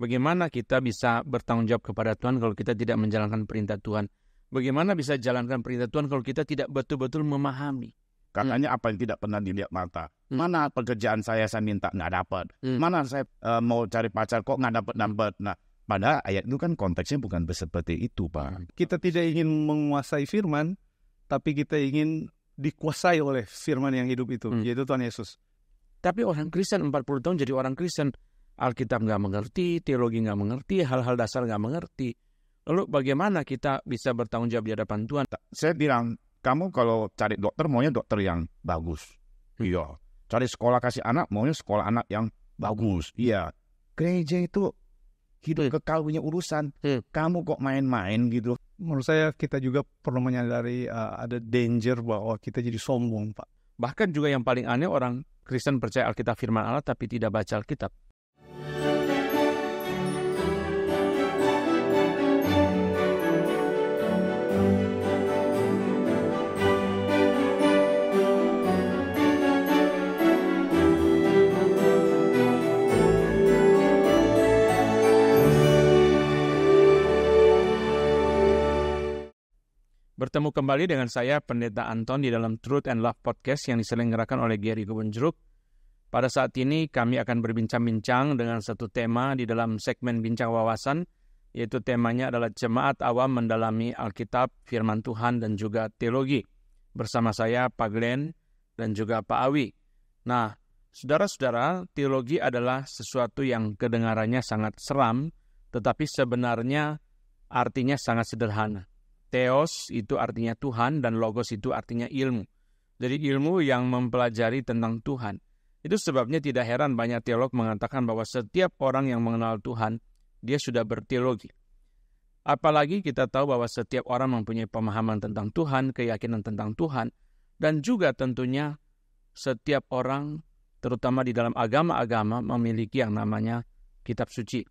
Bagaimana kita bisa bertanggung jawab kepada Tuhan kalau kita tidak menjalankan perintah Tuhan? Bagaimana bisa jalankan perintah Tuhan kalau kita tidak betul-betul memahami? Katanya apa yang tidak pernah dilihat mata. Hmm. Mana pekerjaan saya saya minta nggak dapat. Hmm. Mana saya eh, mau cari pacar kok nggak dapat dapat. Nah, padahal ayat itu kan konteksnya bukan seperti itu, Pak. Kita tidak ingin menguasai firman, tapi kita ingin dikuasai oleh firman yang hidup itu, Hmm. yaitu Tuhan Yesus. Tapi orang Kristen 40 tahun jadi orang Kristen. Alkitab nggak mengerti, teologi nggak mengerti, hal-hal dasar nggak mengerti. Lalu bagaimana kita bisa bertanggung jawab di hadapan Tuhan? Saya bilang, kamu kalau cari dokter maunya dokter yang bagus. Hmm. Iya. Cari sekolah kasih anak maunya sekolah anak yang bagus. Iya. Gereja itu hidup kekal punya urusan. Hmm. Kamu kok main-main gitu. Menurut saya kita juga perlu menyadari uh, ada danger bahwa kita jadi sombong, Pak. Bahkan juga yang paling aneh orang Kristen percaya Alkitab firman Allah tapi tidak baca Alkitab. Bertemu kembali dengan saya Pendeta Anton di dalam Truth and Love Podcast yang diselenggarakan oleh Gary Kebunjeruk. Pada saat ini kami akan berbincang-bincang dengan satu tema di dalam segmen Bincang Wawasan, yaitu temanya adalah Jemaat Awam Mendalami Alkitab, Firman Tuhan, dan juga Teologi. Bersama saya Pak Glenn dan juga Pak Awi. Nah, saudara-saudara, teologi adalah sesuatu yang kedengarannya sangat seram, tetapi sebenarnya artinya sangat sederhana. Theos itu artinya Tuhan dan logos itu artinya ilmu. Jadi ilmu yang mempelajari tentang Tuhan. Itu sebabnya tidak heran banyak teolog mengatakan bahwa setiap orang yang mengenal Tuhan, dia sudah berteologi. Apalagi kita tahu bahwa setiap orang mempunyai pemahaman tentang Tuhan, keyakinan tentang Tuhan, dan juga tentunya setiap orang, terutama di dalam agama-agama, memiliki yang namanya kitab suci.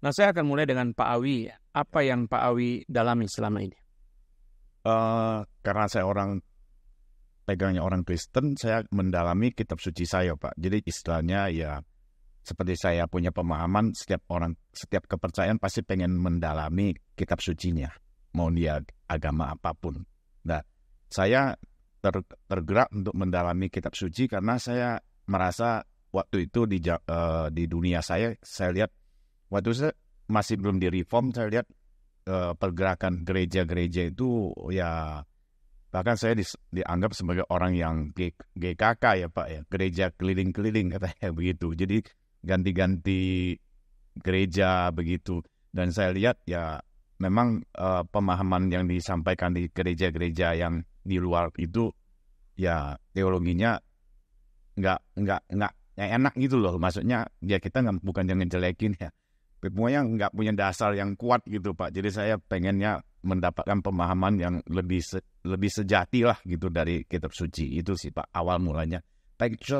Nah, saya akan mulai dengan Pak Awi. Apa yang Pak Awi dalami selama ini? Eh, karena saya orang pegangnya orang Kristen, saya mendalami kitab suci saya, Pak. Jadi istilahnya ya seperti saya punya pemahaman setiap orang setiap kepercayaan pasti pengen mendalami kitab sucinya, mau dia agama apa pun. Nah, saya ter- tergerak untuk mendalami kitab suci karena saya merasa waktu itu di eh, di dunia saya saya lihat waktu saya masih belum di reform saya lihat eh, pergerakan gereja-gereja itu ya bahkan saya dis- dianggap sebagai orang yang G- GKK ya Pak ya. Gereja keliling-keliling katanya begitu. Jadi ganti-ganti gereja begitu. Dan saya lihat ya memang eh, pemahaman yang disampaikan di gereja-gereja yang di luar itu ya teologinya nggak nggak nggak enak gitu loh. Maksudnya ya kita nggak bukan yang ngejelekin ya pokoknya nggak punya dasar yang kuat gitu pak. Jadi saya pengennya mendapatkan pemahaman yang lebih se- lebih sejati lah gitu dari kitab suci. Itu sih pak awal mulanya.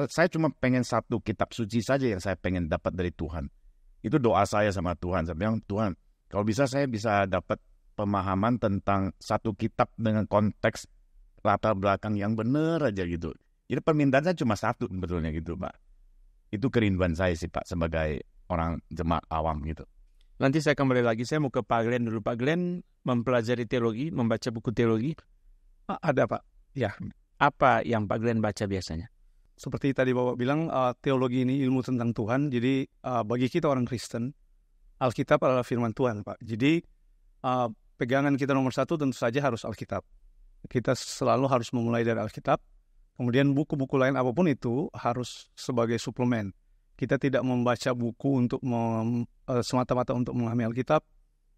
Saya cuma pengen satu kitab suci saja yang saya pengen dapat dari Tuhan. Itu doa saya sama Tuhan. Saya bilang Tuhan kalau bisa saya bisa dapat pemahaman tentang satu kitab dengan konteks latar belakang yang benar aja gitu. Jadi permintaan saya cuma satu sebetulnya gitu pak. Itu kerinduan saya sih pak sebagai orang jemaat awam gitu Nanti saya kembali lagi, saya mau ke Pak Glenn dulu. Pak Glenn mempelajari teologi, membaca buku teologi. Ah, Ada, Pak. Apa yang Pak Glenn baca biasanya? Seperti tadi Bapak bilang, uh, teologi ini ilmu tentang Tuhan. Jadi uh, bagi kita orang Kristen, Alkitab adalah firman Tuhan, Pak. Jadi uh, pegangan kita nomor satu tentu saja harus Alkitab. Kita selalu harus memulai dari Alkitab. Kemudian buku-buku lain apa pun itu harus sebagai suplemen. Kita tidak membaca buku untuk mem- uh, semata-mata untuk memahami Alkitab,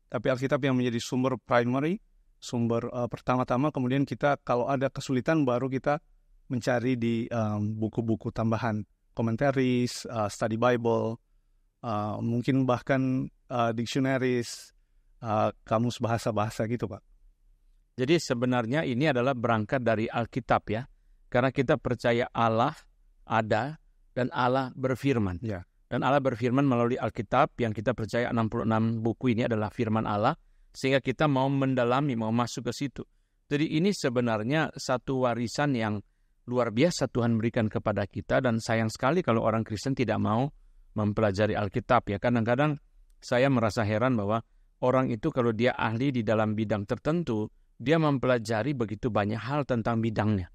tapi Alkitab yang menjadi sumber primary, sumber uh, pertama-tama. Kemudian kita kalau ada kesulitan baru kita mencari di um, buku-buku tambahan, commentaries, uh, study Bible, uh, mungkin bahkan uh, dictionaries, uh, kamus bahasa-bahasa gitu, Pak. Jadi sebenarnya ini adalah berangkat dari Alkitab ya. Karena kita percaya Allah ada dan Allah berfirman. Ya. Dan Allah berfirman melalui Alkitab yang kita percaya 66 buku ini adalah firman Allah sehingga kita mau mendalami, mau masuk ke situ. Jadi ini sebenarnya satu warisan yang luar biasa Tuhan berikan kepada kita dan sayang sekali kalau orang Kristen tidak mau mempelajari Alkitab ya. Kadang-kadang saya merasa heran bahwa orang itu kalau dia ahli di dalam bidang tertentu, dia mempelajari begitu banyak hal tentang bidangnya.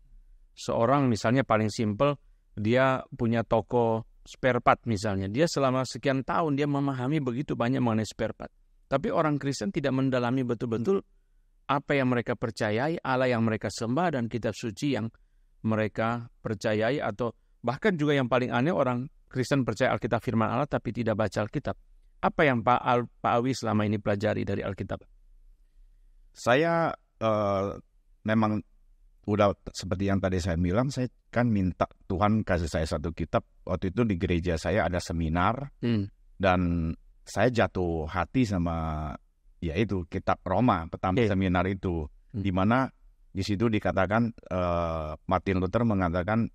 Seorang misalnya paling simpel, dia punya toko spare part misalnya. Dia selama sekian tahun dia memahami begitu banyak mengenai spare part. Tapi orang Kristen tidak mendalami betul-betul apa yang mereka percayai, Allah yang mereka sembah dan kitab suci yang mereka percayai atau bahkan juga yang paling aneh orang Kristen percaya Alkitab firman Allah tapi tidak baca Alkitab. Apa yang Pak, Al, Pak Awi selama ini pelajari dari Alkitab? Saya uh, memang udah seperti yang tadi saya bilang, saya kan minta Tuhan kasih saya satu kitab. Waktu itu di gereja saya ada seminar hmm. dan saya jatuh hati sama ya itu kitab Roma pertama okay. seminar itu hmm. di mana di situ dikatakan uh, Martin Luther mengatakan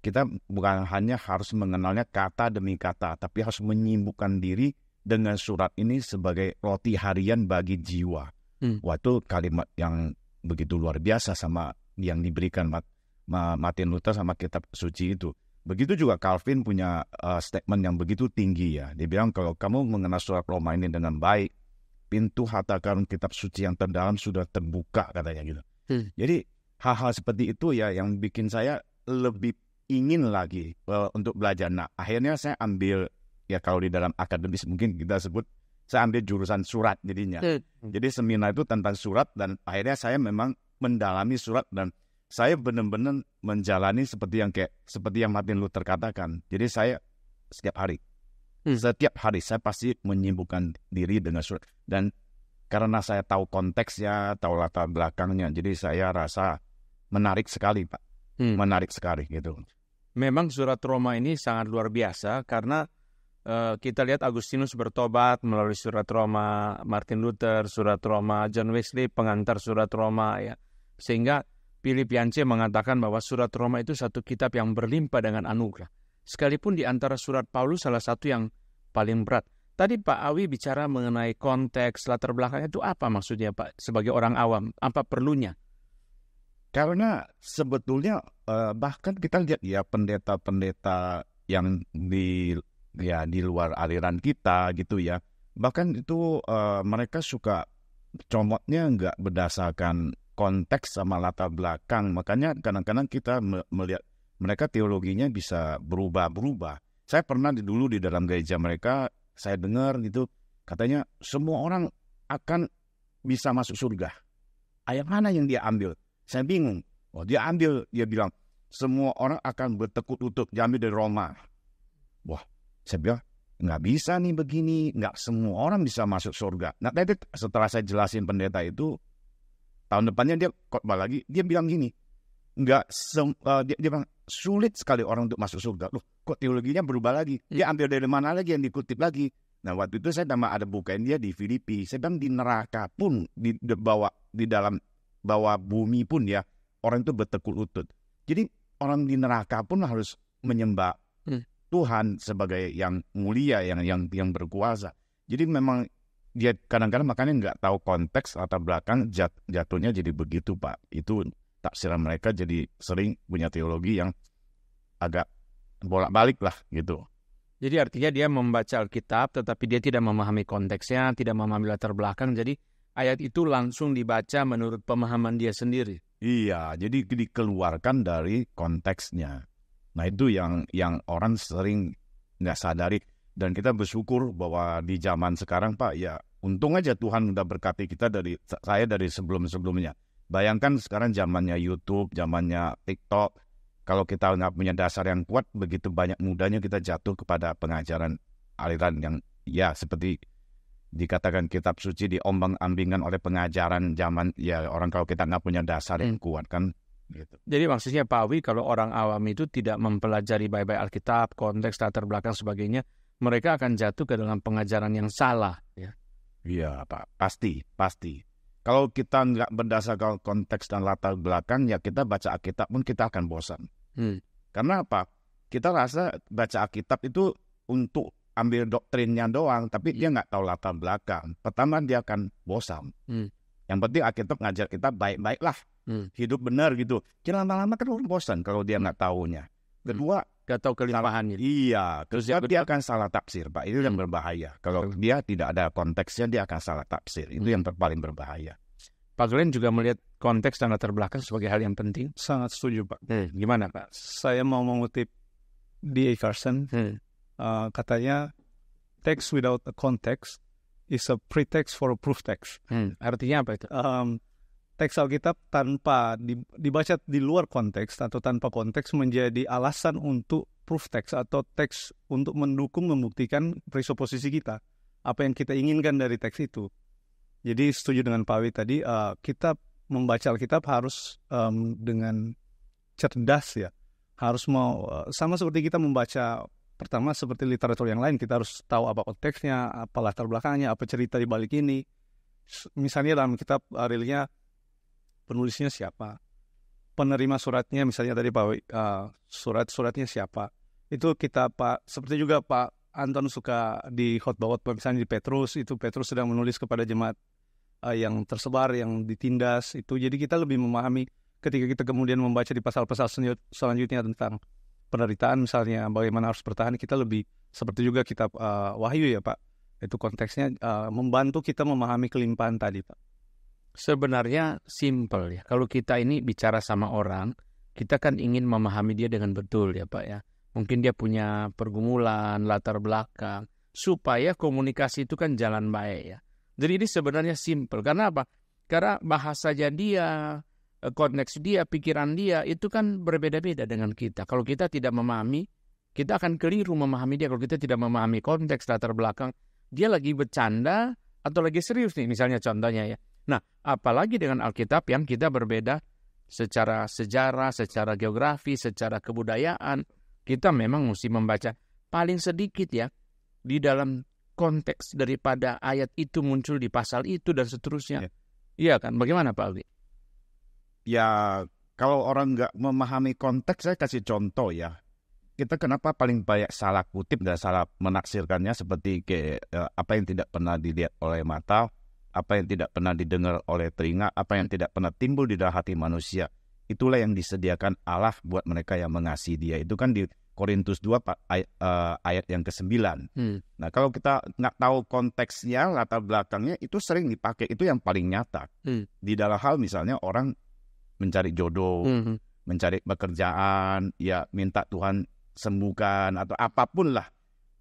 kita bukan hanya harus mengenalnya kata demi kata tapi harus menyibukkan diri dengan surat ini sebagai roti harian bagi jiwa. Hmm. Waktu kalimat yang begitu luar biasa sama yang diberikan Martin Luther sama kitab suci itu. Begitu juga Calvin punya uh, statement yang begitu tinggi ya. Dia bilang kalau kamu mengenal surat Roma ini dengan baik, pintu harta karun kitab suci yang terdalam sudah terbuka katanya gitu. Hmm. Jadi hal-hal seperti itu ya yang bikin saya lebih ingin lagi uh, untuk belajar. Nah akhirnya saya ambil ya kalau di dalam akademis mungkin kita sebut saya ambil jurusan surat jadinya. Hmm. Jadi seminar itu tentang surat dan akhirnya saya memang mendalami surat dan saya benar-benar menjalani seperti yang kayak seperti yang Martin Luther katakan. Jadi saya setiap hari, hmm. setiap hari saya pasti menyibukkan diri dengan surat dan karena saya tahu konteksnya, tahu latar belakangnya, jadi saya rasa menarik sekali, Pak. Hmm. Menarik sekali gitu. Memang surat Roma ini sangat luar biasa karena uh, kita lihat Agustinus bertobat melalui surat Roma, Martin Luther, surat Roma, John Wesley pengantar surat Roma ya. Sehingga Philip Yance mengatakan bahwa surat Roma itu satu kitab yang berlimpah dengan anugerah. Sekalipun di antara surat Paulus salah satu yang paling berat. Tadi Pak Awi bicara mengenai konteks latar belakangnya itu apa maksudnya Pak sebagai orang awam? Apa perlunya? Karena sebetulnya eh, bahkan kita lihat ya pendeta-pendeta yang di ya di luar aliran kita gitu ya. Bahkan itu uh, mereka suka comotnya nggak berdasarkan konteks sama latar belakang. Makanya kadang-kadang kita melihat mereka teologinya bisa berubah-berubah. Saya pernah di dulu di dalam gereja mereka, saya dengar gitu, katanya semua orang akan bisa masuk surga. Ayat mana yang dia ambil? Saya bingung. Oh, dia ambil, dia bilang, semua orang akan bertekuk lutut, diambil dari Roma. Wah, saya bilang, nggak bisa nih begini, nggak semua orang bisa masuk surga. Nah, tadi setelah saya jelasin pendeta itu, tahun depannya dia khotbah lagi dia bilang gini nggak uh, dia, dia bilang sulit sekali orang untuk masuk surga. Loh kok teologinya berubah lagi? Dia ambil dari mana lagi yang dikutip lagi? Nah waktu itu saya nama ada bukain dia di Filipi. Saya bilang di neraka pun di, di bawah di dalam bawah bumi pun ya orang itu bertekuk lutut. Jadi orang di neraka pun harus menyembah hmm. Tuhan sebagai yang mulia yang yang yang berkuasa jadi memang dia kadang-kadang makanya nggak tahu konteks atau belakang jat, jatuhnya jadi begitu pak itu taksiran mereka jadi sering punya teologi yang agak bolak-balik lah gitu. Jadi artinya dia membaca Alkitab tetapi dia tidak memahami konteksnya, tidak memahami latar belakang. Jadi ayat itu langsung dibaca menurut pemahaman dia sendiri. Iya, jadi dikeluarkan dari konteksnya. Nah itu yang yang orang sering nggak sadari dan kita bersyukur bahwa di zaman sekarang Pak ya untung aja Tuhan udah berkati kita dari saya dari sebelum-sebelumnya. Bayangkan sekarang zamannya YouTube, zamannya TikTok. Kalau kita nggak punya dasar yang kuat, begitu banyak mudahnya kita jatuh kepada pengajaran aliran yang ya seperti dikatakan kitab suci diombang-ambingkan oleh pengajaran zaman ya orang kalau kita nggak punya dasar yang hmm. kuat kan gitu. Jadi maksudnya Pak Awi kalau orang awam itu tidak mempelajari baik-baik Alkitab, konteks latar belakang sebagainya, mereka akan jatuh ke dalam pengajaran yang salah. Ya. Iya, Pak. Pasti, pasti. Kalau kita nggak berdasarkan konteks dan latar belakang, ya kita baca Alkitab pun kita akan bosan. Hmm. Karena apa? Kita rasa baca Alkitab itu untuk ambil doktrinnya doang, tapi hmm. dia nggak tahu latar belakang. Pertama dia akan bosan. Hmm. Yang penting Alkitab ngajar kita baik-baiklah, hmm. hidup benar gitu. Jangan lama-lama kan orang bosan kalau dia nggak tahunya. Kedua, Gak tahu kelimpahannya. Iya, Terus yang dia akan salah tafsir, Pak. Itu yang berbahaya. Kalau dia tidak ada konteksnya, dia akan salah tafsir. Itu yang ter- paling berbahaya. Pak Glenn juga melihat konteks dan latar belakang sebagai hal yang penting. Sangat setuju Pak. Gimana Pak? Saya mau mengutip D.A. Carson, Hmm. uh, katanya text without a context is a pretext for a proof text. Hmm. Artinya apa itu? Um, teks Alkitab tanpa di- dibaca di luar konteks atau tanpa konteks menjadi alasan untuk proof text atau teks untuk mendukung membuktikan presuposisi kita apa yang kita inginkan dari teks itu. Jadi setuju dengan Pak Wi tadi uh, kita membaca Alkitab harus um, dengan cerdas ya harus mau uh, sama seperti kita membaca pertama seperti literatur yang lain kita harus tahu apa konteksnya apa latar belakangnya apa cerita di balik ini misalnya dalam kitab uh, realnya penulisnya siapa penerima suratnya misalnya tadi Pak uh, surat-suratnya siapa. Itu kita Pak seperti juga Pak Anton suka di khotbah khotbah misalnya di Petrus itu Petrus sedang menulis kepada jemaat uh, yang tersebar yang ditindas itu. Jadi kita lebih memahami ketika kita kemudian membaca di pasal-pasal selanjut- selanjutnya tentang penderitaan misalnya bagaimana harus bertahan kita lebih seperti juga kitab uh, Wahyu ya Pak. Itu konteksnya uh, membantu kita memahami kelimpahan tadi Pak Sebenarnya simple ya. Kalau kita ini bicara sama orang, kita kan ingin memahami dia dengan betul ya Pak ya. Mungkin dia punya pergumulan, latar belakang, supaya komunikasi itu kan jalan baik ya. Jadi ini sebenarnya simple. Karena apa? Karena bahasanya dia, eh, konteks dia, pikiran dia, itu kan berbeda-beda dengan kita. Kalau kita tidak memahami, kita akan keliru memahami dia. Kalau kita tidak memahami konteks, latar belakang, dia lagi bercanda atau lagi serius nih misalnya contohnya ya. Nah, apalagi dengan Alkitab yang kita berbeda secara sejarah, secara geografi, secara kebudayaan, kita memang mesti membaca paling sedikit ya di dalam konteks daripada ayat itu muncul di pasal itu dan seterusnya. Ya. Iya kan? Bagaimana Pak Alwi? Ya, kalau orang nggak memahami konteks, saya kasih contoh ya. Kita kenapa paling banyak salah kutip dan salah menaksirkannya seperti ke eh, apa yang tidak pernah dilihat oleh mata, apa yang tidak pernah didengar oleh telinga, apa yang tidak pernah timbul di dalam hati manusia. Itulah yang disediakan Allah buat mereka yang mengasihi Dia. Itu kan di Korintus 2 Pak, ayat, eh, ayat yang ke-9. Hmm. Nah, kalau kita nggak tahu konteksnya, latar belakangnya, itu sering dipakai. Itu yang paling nyata. Hmm. Di dalam hal misalnya orang mencari jodoh, Hmm. mencari pekerjaan, ya minta Tuhan sembuhkan atau apa pun lah.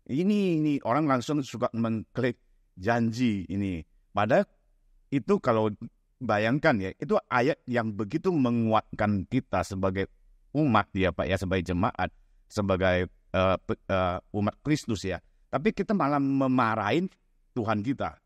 Ini ini orang langsung suka mengklik janji ini. Padahal itu kalau bayangkan ya, itu ayat yang begitu menguatkan kita sebagai umat ya Pak ya, sebagai jemaat, sebagai pe- eh, umat Kristus ya. Tapi kita malah memarahin Tuhan kita.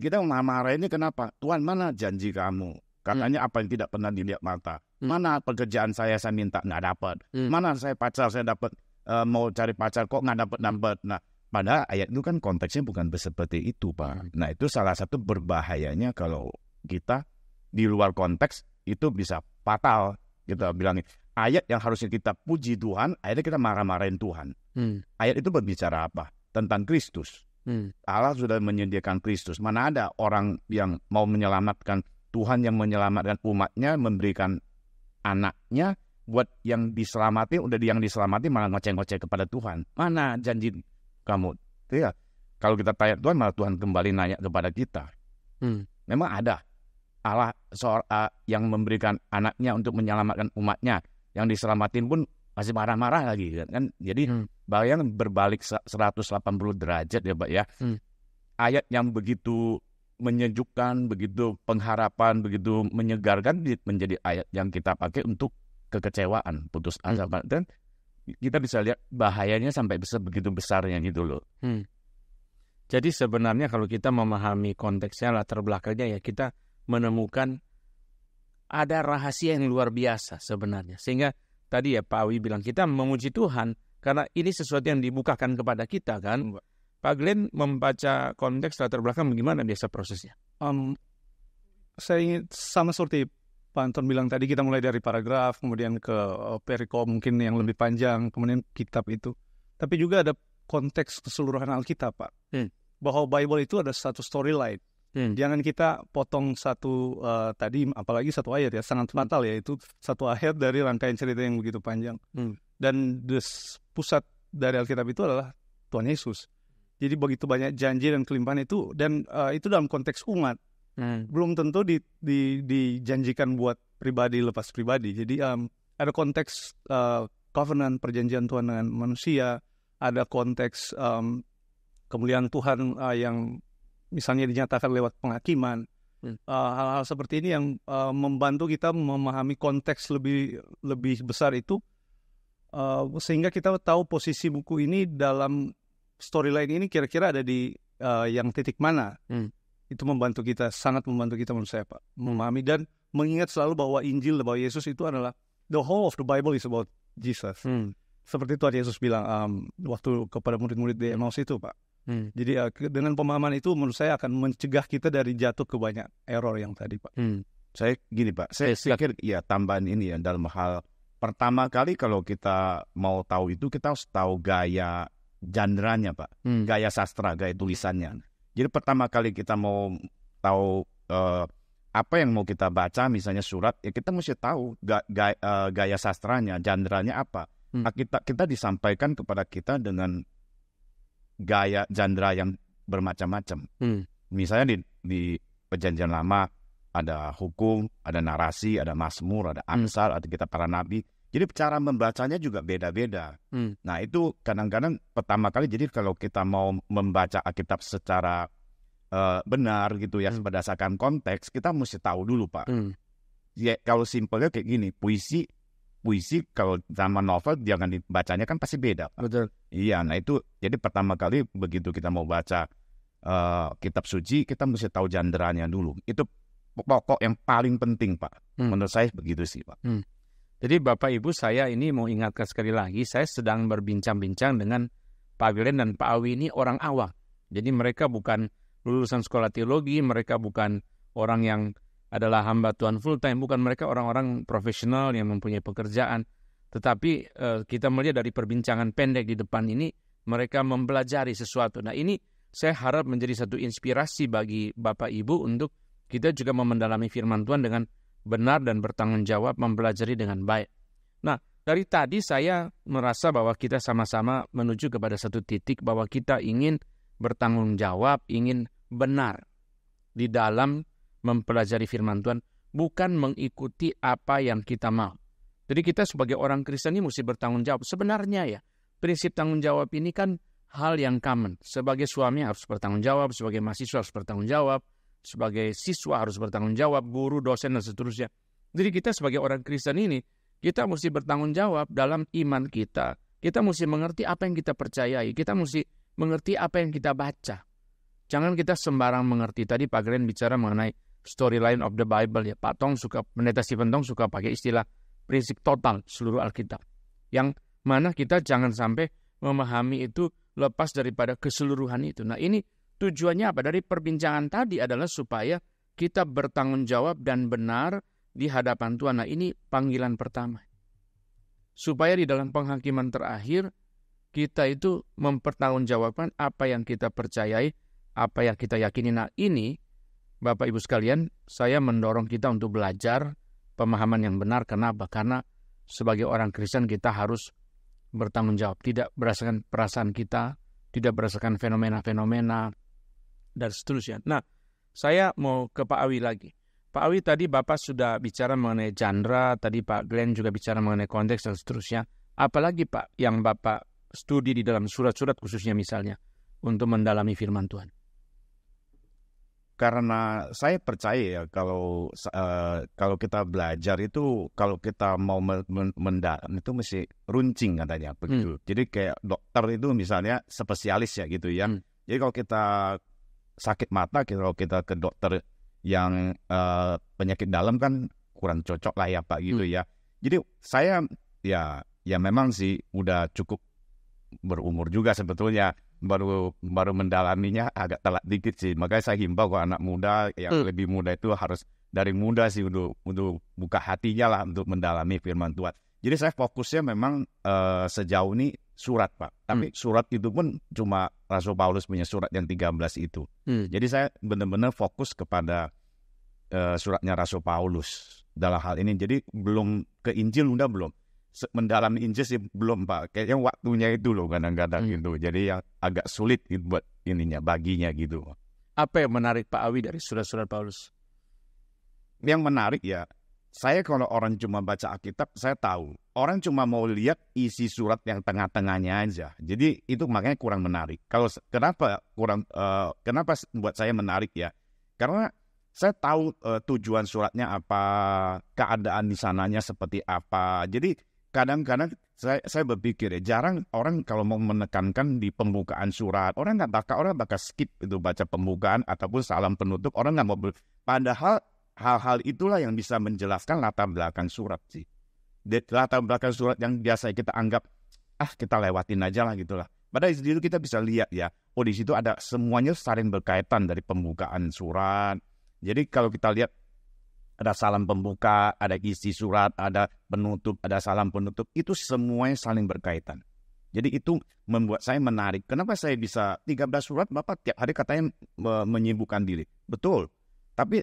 Kita memarahinnya kenapa? Tuhan mana janji kamu? Katanya apa yang tidak pernah dilihat mata. Hmm. Mana pekerjaan saya saya minta nggak dapat. Hmm. Mana saya pacar saya dapat eh, mau cari pacar kok nggak dapat dapat. Nah, padahal ayat itu kan konteksnya bukan seperti itu, Pak. Nah, itu salah satu berbahayanya kalau kita di luar konteks itu bisa fatal. Kita bilang ayat yang harusnya kita puji Tuhan, akhirnya kita marah-marahin Tuhan. Hmm. Ayat itu berbicara apa? Tentang Kristus. Hmm. Allah sudah menyediakan Kristus. Mana ada orang yang mau menyelamatkan Tuhan yang menyelamatkan umatnya memberikan anaknya buat yang diselamati udah yang diselamati malah ngoceh-ngoceh kepada Tuhan. Mana janji kamu? Iya. Kalau kita tanya Tuhan malah Tuhan kembali nanya kepada kita. Hmm. Memang ada Allah seorang uh, yang memberikan anaknya untuk menyelamatkan umatnya. Yang diselamatin pun masih marah-marah lagi kan. kan? Jadi Hmm. bayang berbalik se- 180 derajat ya Pak ya. Hmm. Ayat yang begitu menyejukkan, begitu pengharapan, begitu menyegarkan di- menjadi ayat yang kita pakai untuk kekecewaan, putus asa Pak. Dan kita bisa lihat bahayanya sampai besar begitu besarnya gitu loh. Jadi sebenarnya kalau kita memahami konteksnya, latar belakangnya ya kita menemukan ada rahasia yang luar biasa sebenarnya. Sehingga tadi ya Pak Awi bilang kita memuji Tuhan karena ini sesuatu yang dibukakan kepada kita kan. Pak Glenn membaca konteks latar belakang bagaimana biasa prosesnya? Um, saya ingin sama seperti Pak Anton bilang tadi kita mulai dari paragraf kemudian ke uh, perikop mungkin yang lebih panjang kemudian kitab itu tapi juga ada konteks keseluruhan Alkitab Pak Hmm. bahwa Bible itu ada satu storyline Hmm. jangan kita potong satu uh, tadi apalagi satu ayat ya sangat fatal ya itu satu ayat dari rangkaian cerita yang begitu panjang Hmm. dan des, pusat dari Alkitab itu adalah Tuhan Yesus. Jadi begitu banyak janji dan kelimpahan itu dan uh, itu dalam konteks umat. Hmm. Belum tentu di, di, dijanjikan buat pribadi lepas pribadi. Jadi um, ada konteks uh, covenant perjanjian Tuhan dengan manusia, ada konteks um, kemuliaan Tuhan uh, yang misalnya dinyatakan lewat penghakiman. Hmm. Uh, hal-hal seperti ini yang uh, membantu kita memahami konteks lebih lebih besar itu uh, sehingga kita tahu posisi buku ini dalam storyline ini kira-kira ada di uh, yang titik mana. Hmm. Itu membantu kita sangat membantu kita menurut saya Pak memahami dan mengingat selalu bahwa Injil bahwa Yesus itu adalah the whole of the Bible is about Jesus. Hmm. Seperti Tuhan Yesus bilang um, waktu kepada murid-murid di Emmaus itu Pak Hmm. Jadi uh, dengan pemahaman itu menurut saya akan mencegah kita dari jatuh ke banyak error yang tadi, Pak. Hmm. Saya gini, Pak. Saya pikir ya tambahan ini ya dalam hal pertama kali kalau kita mau tahu itu kita harus tahu gaya jandranya, Pak. Hmm. Gaya sastra, gaya tulisannya. Jadi pertama kali kita mau tahu uh, apa yang mau kita baca, misalnya surat, ya kita mesti tahu ga, ga, uh, gaya sastranya, jandranya apa. Hmm. Nah, kita kita disampaikan kepada kita dengan gaya jandra yang bermacam-macam. Hmm. Misalnya di, di perjanjian lama ada hukum, ada narasi, ada masmur, ada amsal, hmm. ada kitab para nabi. Jadi cara membacanya juga beda-beda. Hmm. Nah itu kadang-kadang pertama kali jadi kalau kita mau membaca Alkitab secara uh, benar gitu ya hmm. berdasarkan konteks kita mesti tahu dulu pak. Hmm. Ya kalau simpelnya kayak gini puisi puisi kalau zaman novel jangan dibacanya kan pasti beda. Pak. Betul. Iya, nah itu jadi pertama kali begitu kita mau baca uh, kitab suci kita mesti tahu jandranya dulu. Itu pokok yang paling penting, Pak. Hmm. Menurut saya begitu sih, Pak. Hmm. Jadi Bapak Ibu saya ini mau ingatkan sekali lagi, saya sedang berbincang-bincang dengan Pak Glenn dan Pak Awi ini orang awam. Jadi mereka bukan lulusan sekolah teologi, mereka bukan orang yang adalah hamba Tuhan full time, bukan mereka orang-orang profesional yang mempunyai pekerjaan. Tetapi uh, kita melihat dari perbincangan pendek di depan ini, mereka mempelajari sesuatu. Nah ini saya harap menjadi satu inspirasi bagi Bapak Ibu untuk kita juga mendalami firman Tuhan dengan benar dan bertanggung jawab mempelajari dengan baik. Nah, dari tadi saya merasa bahwa kita sama-sama menuju kepada satu titik bahwa kita ingin bertanggung jawab, ingin benar di dalam mempelajari firman Tuhan bukan mengikuti apa yang kita mau. Jadi kita sebagai orang Kristen ini mesti bertanggung jawab. Sebenarnya ya, prinsip tanggung jawab ini kan hal yang common. Sebagai suami harus bertanggung jawab, sebagai mahasiswa harus bertanggung jawab, sebagai siswa harus bertanggung jawab, guru, dosen, dan seterusnya. Jadi kita sebagai orang Kristen ini, kita mesti bertanggung jawab dalam iman kita. Kita mesti mengerti apa yang kita percayai. Kita mesti mengerti apa yang kita baca. Jangan kita sembarang mengerti. Tadi Pak Glenn bicara mengenai storyline of the Bible ya. Pak Tong suka, pendeta Stephen Tong suka pakai istilah prinsip total seluruh Alkitab. Yang mana kita jangan sampai memahami itu lepas daripada keseluruhan itu. Nah ini tujuannya apa? Dari perbincangan tadi adalah supaya kita bertanggung jawab dan benar di hadapan Tuhan. Nah ini panggilan pertama. Supaya di dalam penghakiman terakhir, kita itu mempertanggungjawabkan apa yang kita percayai apa yang kita yakini. Nah ini, Bapak Ibu sekalian, saya mendorong kita untuk belajar pemahaman yang benar. Kenapa? Karena sebagai orang Kristen kita harus bertanggung jawab. Tidak berdasarkan perasaan kita, tidak berdasarkan fenomena-fenomena, dan seterusnya. Nah, saya mau ke Pak Awi lagi. Pak Awi tadi Bapak sudah bicara mengenai genre, tadi Pak Glenn juga bicara mengenai konteks dan seterusnya. Apalagi Pak yang Bapak studi di dalam surat-surat khususnya misalnya untuk mendalami firman Tuhan? karena saya percaya ya kalau uh, kalau kita belajar itu kalau kita mau mendalam itu mesti runcing katanya begitu. Hmm. Jadi kayak dokter itu misalnya spesialis ya gitu ya. Hmm. Jadi kalau kita sakit mata kalau kita ke dokter yang uh, penyakit dalam kan kurang cocok lah ya Pak gitu hmm. ya. Jadi saya ya ya memang sih udah cukup berumur juga sebetulnya baru baru mendalaminya agak telat dikit sih. Makanya saya himbau ke anak muda yang hmm. lebih muda itu harus dari muda sih untuk untuk buka hatinya lah untuk mendalami firman Tuhan. Jadi saya fokusnya memang uh, sejauh ini surat Pak. Tapi hmm. surat itu pun cuma Rasul Paulus punya surat yang 13 itu. Hmm. Jadi saya benar-benar fokus kepada uh, suratnya Rasul Paulus dalam hal ini. Jadi belum ke Injil udah belum. mendalami Injil sih belum Pak. Kayaknya waktunya itu loh kadang-kadang Hmm. gitu. Jadi yang agak sulit gitu buat ininya baginya gitu. Apa yang menarik Pak Awi dari surat-surat Paulus? Yang menarik ya, saya kalau orang cuma baca Alkitab, saya tahu orang cuma mau lihat isi surat yang tengah-tengahnya aja. Jadi itu makanya kurang menarik. Kalau kenapa kurang eh, kenapa buat saya menarik ya? Karena saya tahu eh, tujuan suratnya apa, keadaan di sananya seperti apa. Jadi kadang-kadang saya saya berpikir ya jarang orang kalau mau menekankan di pembukaan surat orang nggak bakal orang bakal skip itu baca pembukaan ataupun salam penutup orang nggak mau padahal hal-hal itulah yang bisa menjelaskan latar belakang surat sih. Di latar belakang surat yang biasa kita anggap ah kita lewatin aja lah gitulah. Padahal di situ kita bisa lihat ya, oh di situ ada semuanya saling berkaitan dari pembukaan surat. Jadi kalau kita lihat ada salam pembuka, ada isi surat, ada penutup, ada salam penutup, itu semuanya saling berkaitan. Jadi itu membuat saya menarik. Kenapa saya bisa 13 surat Bapak tiap hari katanya me- menyibukkan diri. Betul. Tapi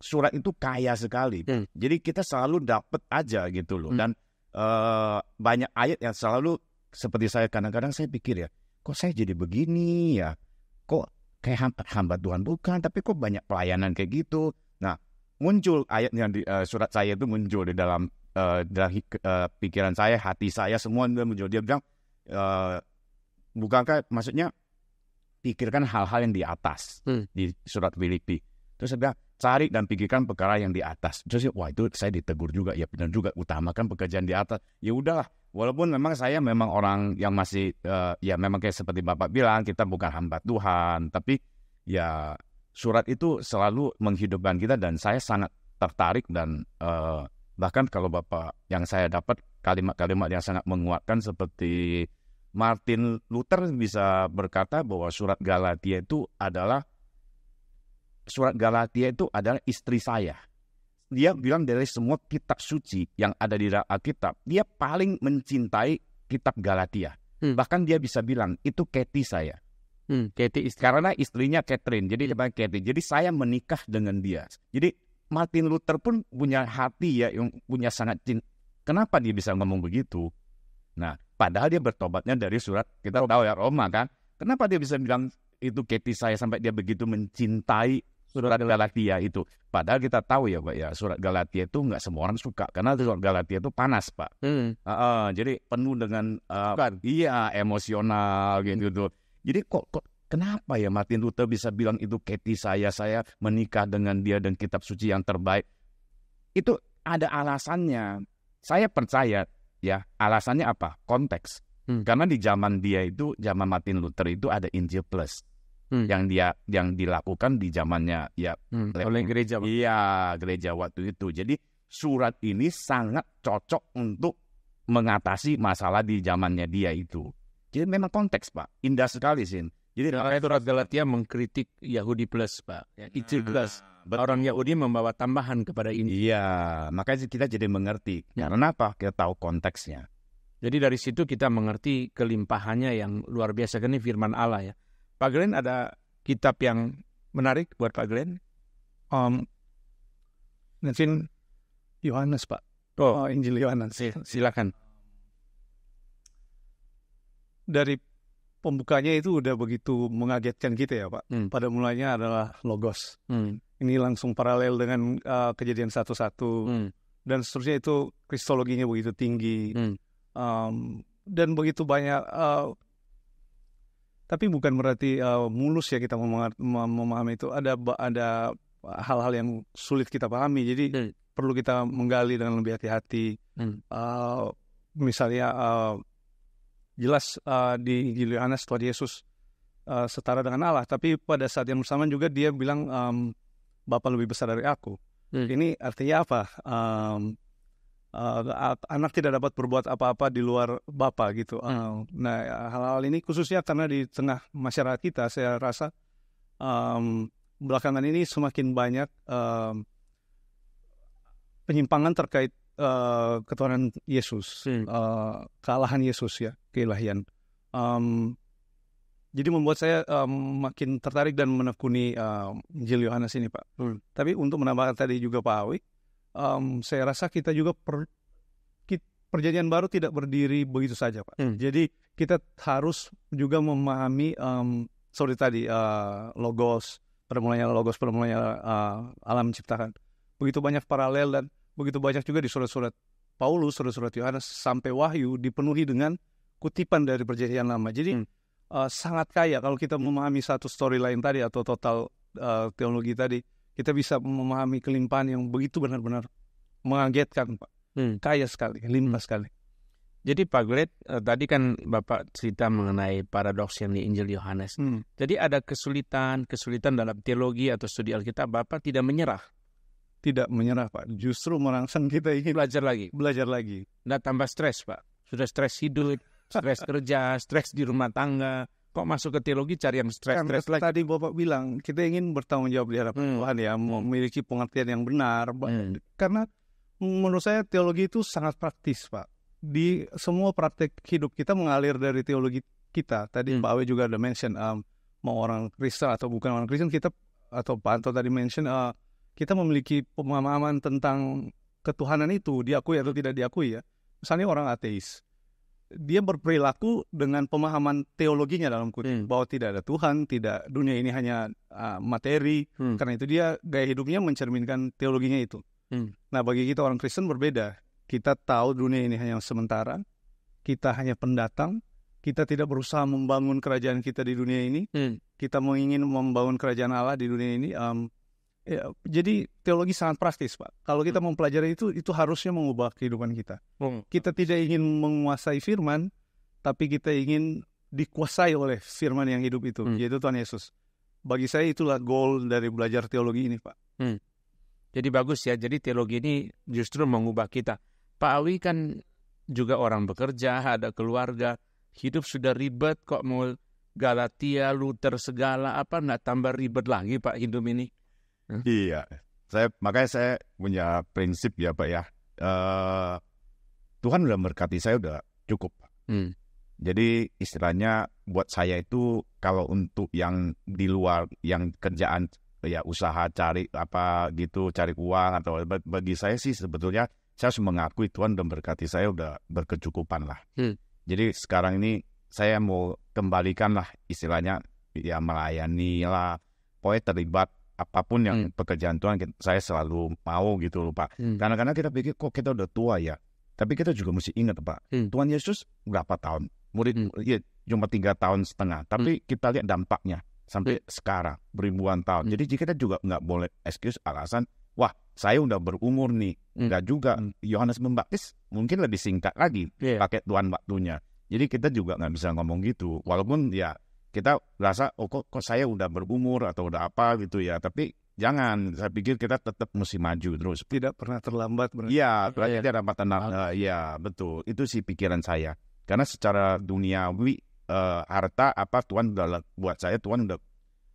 surat itu kaya sekali. Hmm. Jadi kita selalu dapat aja gitu loh. Hmm. Dan eh, banyak ayat yang selalu seperti saya kadang-kadang saya pikir ya, kok saya jadi begini ya? Kok kayak hamba, hamba Tuhan bukan, tapi kok banyak pelayanan kayak gitu. Nah, muncul ayat yang di eh, surat saya itu muncul di dalam eh, dalam hik- eh, pikiran saya, hati saya semua muncul. Dia bilang eh, bukankah maksudnya pikirkan hal-hal yang di atas Hmm. di surat Filipi. Terus saya bilang cari dan pikirkan perkara yang di atas. Terus ya, wah itu saya ditegur juga ya benar juga utamakan pekerjaan di atas. Ya udahlah, walaupun memang saya memang orang yang masih eh, ya memang kayak seperti Bapak bilang kita bukan hamba Tuhan, tapi ya surat itu selalu menghidupkan kita dan saya sangat tertarik dan eh, bahkan kalau Bapak yang saya dapat kalimat-kalimat yang sangat menguatkan seperti Martin Luther bisa berkata bahwa surat Galatia itu adalah surat Galatia itu adalah istri saya. Dia bilang dari semua kitab suci yang ada di Alkitab, dia paling mencintai kitab Galatia. Hmm. Bahkan dia bisa bilang itu Katie saya. Hmm, Katie istri. Karena istrinya Catherine, jadi dia bilang Katie. Jadi saya menikah dengan dia. Jadi Martin Luther pun punya hati ya, yang punya sangat cinta. Kenapa dia bisa ngomong begitu? Nah, padahal dia bertobatnya dari surat kita tahu ya Roma kan. Kenapa dia bisa bilang itu Katie saya sampai dia begitu mencintai surat Galatia itu? Padahal kita tahu ya Pak ya, surat Galatia itu nggak semua orang suka karena surat Galatia itu panas Pak. Hmm. Ah, ah, jadi penuh dengan Bukan. iya emosional gitu tuh. Jadi kok, kok kenapa ya Martin Luther bisa bilang itu Katie saya saya menikah dengan dia dan kitab suci yang terbaik? Itu ada alasannya. Saya percaya ya alasannya apa? Konteks. Hmm. Karena di zaman dia itu zaman Martin Luther itu ada Injil Plus Hmm. yang dia yang dilakukan di zamannya ya Hmm, oleh gereja. Iya, gereja waktu itu. Jadi surat ini sangat cocok untuk mengatasi masalah di zamannya dia itu. Jadi memang konteks, Pak. Indah sekali, Sin. Jadi Makanya surat Galatia mengkritik Yahudi plus, Pak. Ya, Injil plus. Orang Yahudi membawa tambahan kepada Injil. Iya, makanya kita jadi mengerti. Ya. Karena apa? Kita tahu konteksnya. Jadi dari situ kita mengerti kelimpahannya yang luar biasa. Kan ini firman Allah ya. Pak Glenn ada kitab yang menarik buat Pak Glenn? Um, mungkin Yohanes Pak, Oh, Oh, Injil Yohanes. silakan. Dari pembukanya itu udah begitu mengagetkan kita ya Pak. Hmm. Pada mulanya adalah logos. Hmm. Ini langsung paralel dengan uh, kejadian satu-satu Hmm. dan seterusnya itu kristologinya begitu tinggi Hmm. Um, dan begitu banyak. uh, tapi bukan berarti uh, mulus ya kita memahami, memahami itu. Ada ada hal-hal yang sulit kita pahami. Jadi Hmm. perlu kita menggali dengan lebih hati-hati. Hmm. Uh, misalnya uh, jelas uh, di Injil Yohanes Tuhan Yesus uh, setara dengan Allah, tapi pada saat yang bersamaan juga dia bilang um, Bapa lebih besar dari aku. Hmm. Ini artinya apa? Um, uh, anak tidak dapat berbuat apa-apa di luar Bapa gitu. Uh, nah hal-hal ini khususnya karena di tengah masyarakat kita saya rasa um, belakangan ini semakin banyak um, penyimpangan terkait uh, ketuhanan Yesus, Hmm. uh, kealahan Yesus ya, keilahian. Um, jadi membuat saya um, makin tertarik dan menekuni um, Injil Yohanes ini, Pak. Hmm. Tapi untuk menambahkan tadi juga Pak Awi, um, saya rasa kita juga per, perjanjian baru tidak berdiri begitu saja, Pak. Hmm. Jadi kita harus juga memahami um, sorry tadi uh, logos permulanya logos permulanya uh, alam menciptakan. Begitu banyak paralel dan begitu banyak juga di surat-surat Paulus, surat-surat Yohanes sampai Wahyu dipenuhi dengan kutipan dari perjanjian lama. Jadi Hmm. uh, sangat kaya kalau kita memahami satu storyline tadi atau total uh, teologi tadi, kita bisa memahami kelimpahan yang begitu benar-benar mengagetkan, Pak. Hmm. Kaya sekali, limpah sekali. Jadi Pak Gret, eh, tadi kan Bapak cerita mengenai paradoks yang di Injil Yohanes. Hmm. Jadi ada kesulitan, kesulitan dalam teologi atau studi Alkitab, Bapak tidak menyerah, Tidak menyerah, Pak. Justru merangsang kita ingin belajar lagi. belajar lagi. Nggak tambah stres, Pak. Sudah stres hidup, stres kerja, stres di rumah tangga. Kok masuk ke teologi cari yang Kan stres-stres lagi? tadi Bapak bilang, kita ingin bertanggung jawab di hadapan Hmm. Tuhan ya, memiliki pengertian yang benar. Hmm. Karena menurut saya teologi itu sangat praktis, Pak. Di semua praktek hidup kita mengalir dari teologi kita. Tadi Hmm. Pak Awe juga ada mention, um, mau orang Kristen atau bukan orang Kristen, kita atau Pak Anto tadi mention, uh, kita memiliki pemahaman tentang ketuhanan itu, diakui atau tidak diakui ya. Misalnya orang ateis, dia berperilaku dengan pemahaman teologinya dalam kutip Hmm. bahwa tidak ada Tuhan, tidak dunia ini hanya uh, materi. Hmm. Karena itu dia gaya hidupnya mencerminkan teologinya itu. Hmm. Nah, bagi kita orang Kristen berbeda. Kita tahu dunia ini hanya sementara, kita hanya pendatang, kita tidak berusaha membangun kerajaan kita di dunia ini, Hmm. kita mau ingin membangun kerajaan Allah di dunia ini. um, ya, jadi teologi sangat praktis, Pak. Kalau kita mempelajari itu, itu harusnya mengubah kehidupan kita. Hmm. Kita tidak ingin menguasai firman, tapi kita ingin dikuasai oleh firman yang hidup itu, Hmm. yaitu Tuhan Yesus. Bagi saya itulah goal dari belajar teologi ini, Pak. Jadi bagus ya. Jadi teologi ini justru mengubah kita. Pak Awi kan juga orang bekerja, ada keluarga, hidup sudah ribet kok mau Galatia, Luther segala apa nggak tambah ribet lagi Pak hidup ini. Iya, saya makanya saya punya prinsip ya Pak ya. Eh Tuhan udah berkati saya udah cukup. Hmm. Jadi istilahnya buat saya itu kalau untuk yang di luar yang kerjaan ya usaha cari apa gitu cari uang atau ba- bagi saya sih sebetulnya saya harus mengakui Tuhan udah berkati saya udah berkecukupan lah. Hmm. Jadi sekarang ini saya mau kembalikan lah istilahnya ya melayani lah, pokoknya terlibat apa pun yang Hmm. pekerjaan Tuhan saya selalu mau gitu loh Pak. Hmm. Kadang-kadang kita pikir kok kita udah tua ya, tapi kita juga mesti ingat Pak, Hmm. Tuhan Yesus berapa tahun? Murid Hmm. ya cuma tiga tahun setengah, tapi kita lihat dampaknya sampai sekarang beribuan tahun. Hmm. Jadi kita juga nggak boleh excuse alasan, wah saya udah berumur nih, Hmm. nggak juga. Hmm. Yohanes Pembaptis mungkin lebih singkat lagi Iya. pakai Tuhan waktunya. Jadi kita juga nggak bisa ngomong gitu, walaupun ya kita rasa oh kok, kok saya udah berumur atau udah apa gitu ya, tapi jangan. Saya pikir kita tetap mesti maju terus. Tidak pernah terlambat. Iya, berarti Iya. dia dapat tenang. Eh, Iya, betul. Itu sih pikiran saya. Karena secara duniawi eh, harta apa Tuhan udah buat saya Tuhan udah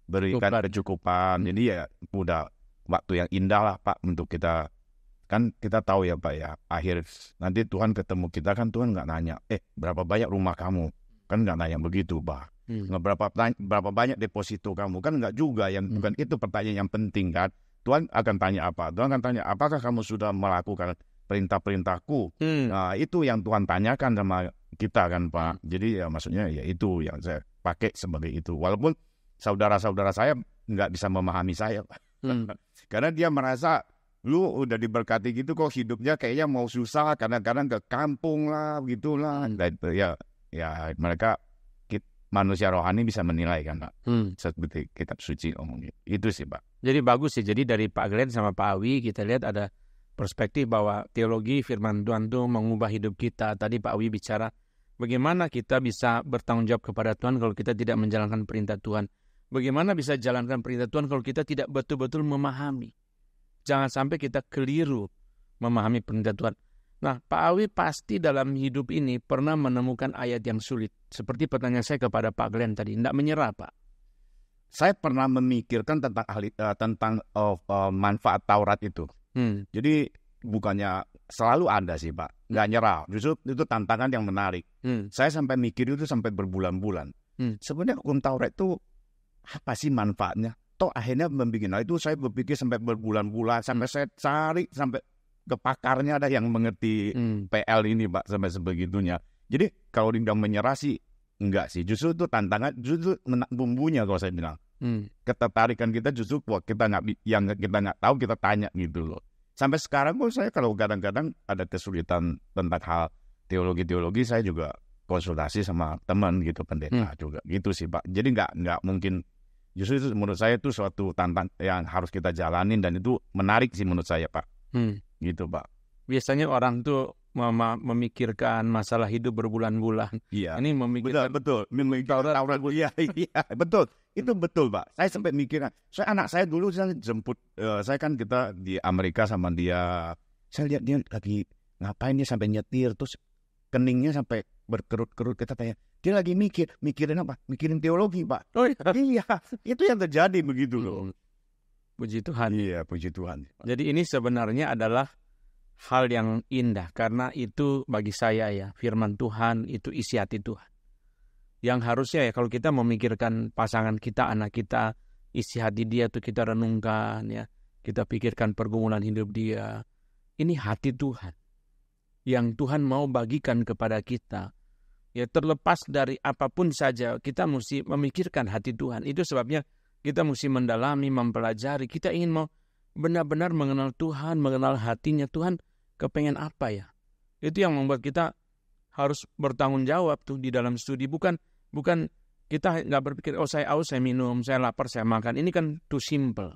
berikan Cukupan. kecukupan. Hmm. Jadi ya udah waktu yang indah lah Pak untuk kita kan kita tahu ya Pak ya akhir nanti Tuhan ketemu kita kan Tuhan nggak nanya eh berapa banyak rumah kamu kan nggak nanya begitu Pak Hmm. berapa berapa banyak deposito kamu kan nggak juga yang Hmm. bukan itu pertanyaan yang penting kan Tuhan akan tanya apa Tuhan akan tanya apakah kamu sudah melakukan perintah-perintahku Hmm. nah itu yang Tuhan tanyakan sama kita kan Pak jadi ya maksudnya ya itu yang saya pakai sebagai itu walaupun saudara-saudara saya nggak bisa memahami saya Pak. Hmm. karena dia merasa lu udah diberkati gitu kok hidupnya kayaknya mau susah kadang-kadang ke kampung lah gitulah Hmm. dan ya ya mereka manusia rohani bisa menilai kan Pak Hmm. seperti kitab suci gitu. itu sih Pak Jadi bagus sih. Jadi dari Pak Glenn sama Pak Awi kita lihat ada perspektif bahwa teologi firman Tuhan itu mengubah hidup kita. Tadi Pak Awi bicara bagaimana kita bisa bertanggung jawab kepada Tuhan kalau kita tidak menjalankan perintah Tuhan. Bagaimana bisa jalankan perintah Tuhan kalau kita tidak betul-betul memahami. Jangan sampai kita keliru memahami perintah Tuhan. Nah, Pak Awi pasti dalam hidup ini pernah menemukan ayat yang sulit. Seperti pertanyaan saya kepada Pak Glenn tadi, tidak menyerah, Pak. saya pernah memikirkan tentang ahli eh, tentang oh, eh, manfaat Taurat itu Hmm. jadi bukannya selalu ada sih Pak nggak nyerah justru itu tantangan yang menarik Hmm. saya sampai mikir itu sampai berbulan-bulan Hmm. sebenarnya hukum Taurat itu apa sih manfaatnya toh akhirnya membuat hal itu saya berpikir sampai berbulan-bulan sampai saya cari sampai ke pakarnya ada yang mengerti Hmm. PL ini Pak sampai sebegitunya. Jadi kalau dibilang menyerah sih enggak sih. Justru itu tantangan, justru menak bumbunya kalau saya bilang. Hmm. Ketertarikan kita justru wah, kita nggak yang kita nggak tahu kita tanya gitu loh. Sampai sekarang pun saya kalau kadang-kadang ada kesulitan tentang hal teologi-teologi saya juga konsultasi sama teman gitu pendeta juga gitu sih Pak. Jadi nggak nggak mungkin justru itu menurut saya itu suatu tantang yang harus kita jalanin dan itu menarik sih menurut saya Pak. Hmm. Gitu Pak. Biasanya orang tuh mem- memikirkan masalah hidup berbulan-bulan. Iya. Ini memikirkan betul. Memikirkan Taurat. Iya, iya, betul. Itu betul, Pak. Saya sampai mikirkan. Saya anak saya dulu saya jemput, eh, saya kan kita di Amerika sama dia. Saya lihat dia lagi ngapain dia sampai nyetir, terus keningnya sampai berkerut-kerut. Kita tanya, dia lagi mikir, mikirin apa? Mikirin teologi, Pak. Oh iya. iya, itu yang terjadi begitu loh. Puji Tuhan. Iya, puji Tuhan. Jadi ini sebenarnya adalah hal yang indah karena itu bagi saya ya firman Tuhan itu isi hati Tuhan. Yang harusnya ya kalau kita memikirkan pasangan kita, anak kita, isi hati dia tuh kita renungkan ya. Kita pikirkan pergumulan hidup dia. Ini hati Tuhan. Yang Tuhan mau bagikan kepada kita. Ya terlepas dari apa pun saja kita mesti memikirkan hati Tuhan. Itu sebabnya kita mesti mendalami, mempelajari. Kita ingin mau benar-benar mengenal Tuhan, mengenal hatinya Tuhan, kepengen apa ya? Itu yang membuat kita harus bertanggung jawab tuh di dalam studi. Bukan bukan kita nggak berpikir oh saya aus saya minum, saya lapar saya makan. Ini kan too simple.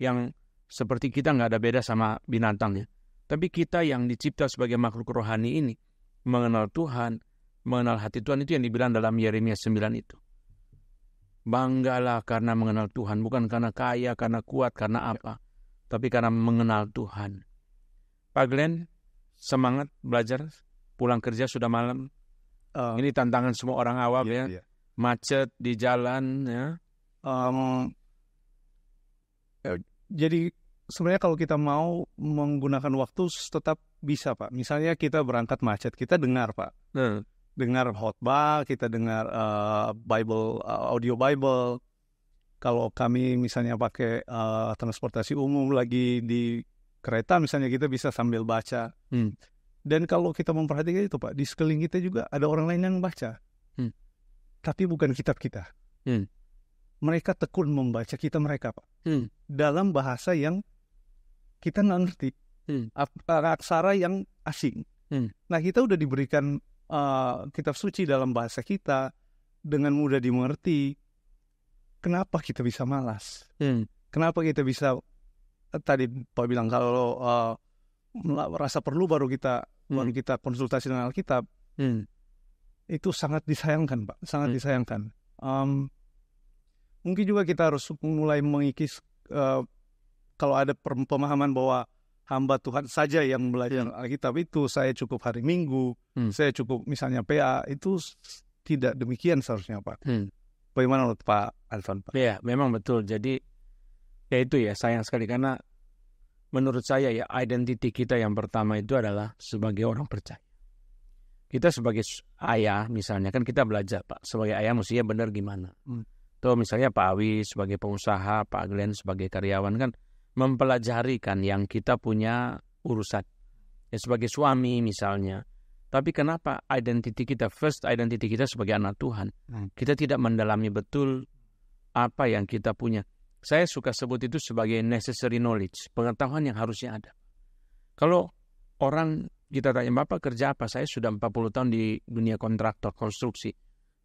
Yang seperti kita nggak ada beda sama binatang ya. Tapi kita yang dicipta sebagai makhluk rohani ini mengenal Tuhan, mengenal hati Tuhan itu yang dibilang dalam Yeremia 9 itu. Banggalah karena mengenal Tuhan, bukan karena kaya, karena kuat, karena apa, tapi karena mengenal Tuhan. Pak Glenn, semangat belajar, pulang kerja sudah malam. Eh, Ini tantangan semua orang awam ya, Iya. macet di jalan ya. Eh, jadi sebenarnya kalau kita mau menggunakan waktu tetap bisa pak. Misalnya kita berangkat macet, kita dengar pak, Nah, dengar khotbah, kita dengar eh, Bible, eh, audio Bible. Kalau kami misalnya pakai eh, transportasi umum lagi di kereta, misalnya kita bisa sambil baca. Hmm. Dan kalau kita memperhatikan itu pak, di sekeliling kita juga ada orang lain yang baca, Hmm. tapi bukan kitab kita. Hmm. Mereka tekun membaca kita mereka pak Hmm. dalam bahasa yang kita nggak ngerti, Hmm. Aksara yang asing. Hmm. Nah kita udah diberikan uh, kitab suci dalam bahasa kita dengan mudah dimengerti. Kenapa kita bisa malas? Hmm. Kenapa kita bisa eh, tadi Pak bilang kalau uh, mela- rasa perlu baru kita baru Hmm. kita konsultasi dengan Alkitab Hmm. itu sangat disayangkan Pak, sangat Hmm. disayangkan. Um, mungkin juga kita harus mulai mengikis uh, kalau ada pemahaman bahwa hamba Tuhan saja yang belajar Alkitab itu saya cukup hari Minggu, Hmm. saya cukup misalnya PA itu tidak demikian seharusnya Pak. Hmm. Bagaimana menurut Pak Alvan Pak? Ya, memang betul. Jadi ya itu ya sayang sekali karena menurut saya ya identiti kita yang pertama itu adalah sebagai orang percaya. Kita sebagai ayah misalnya kan kita belajar Pak sebagai ayah mestinya benar gimana. Hmm. Tuh misalnya Pak Awi sebagai pengusaha, Pak Glenn sebagai karyawan kan mempelajari kan yang kita punya urusan. Ya sebagai suami misalnya. Tapi kenapa identiti kita first identiti kita sebagai anak Tuhan? Hmm. Kita tidak mendalami betul apa yang kita punya. Saya suka sebut itu sebagai necessary knowledge, pengetahuan yang harusnya ada. Kalau orang kita tanya, Bapak kerja apa? Saya sudah 40 tahun di dunia kontraktor konstruksi.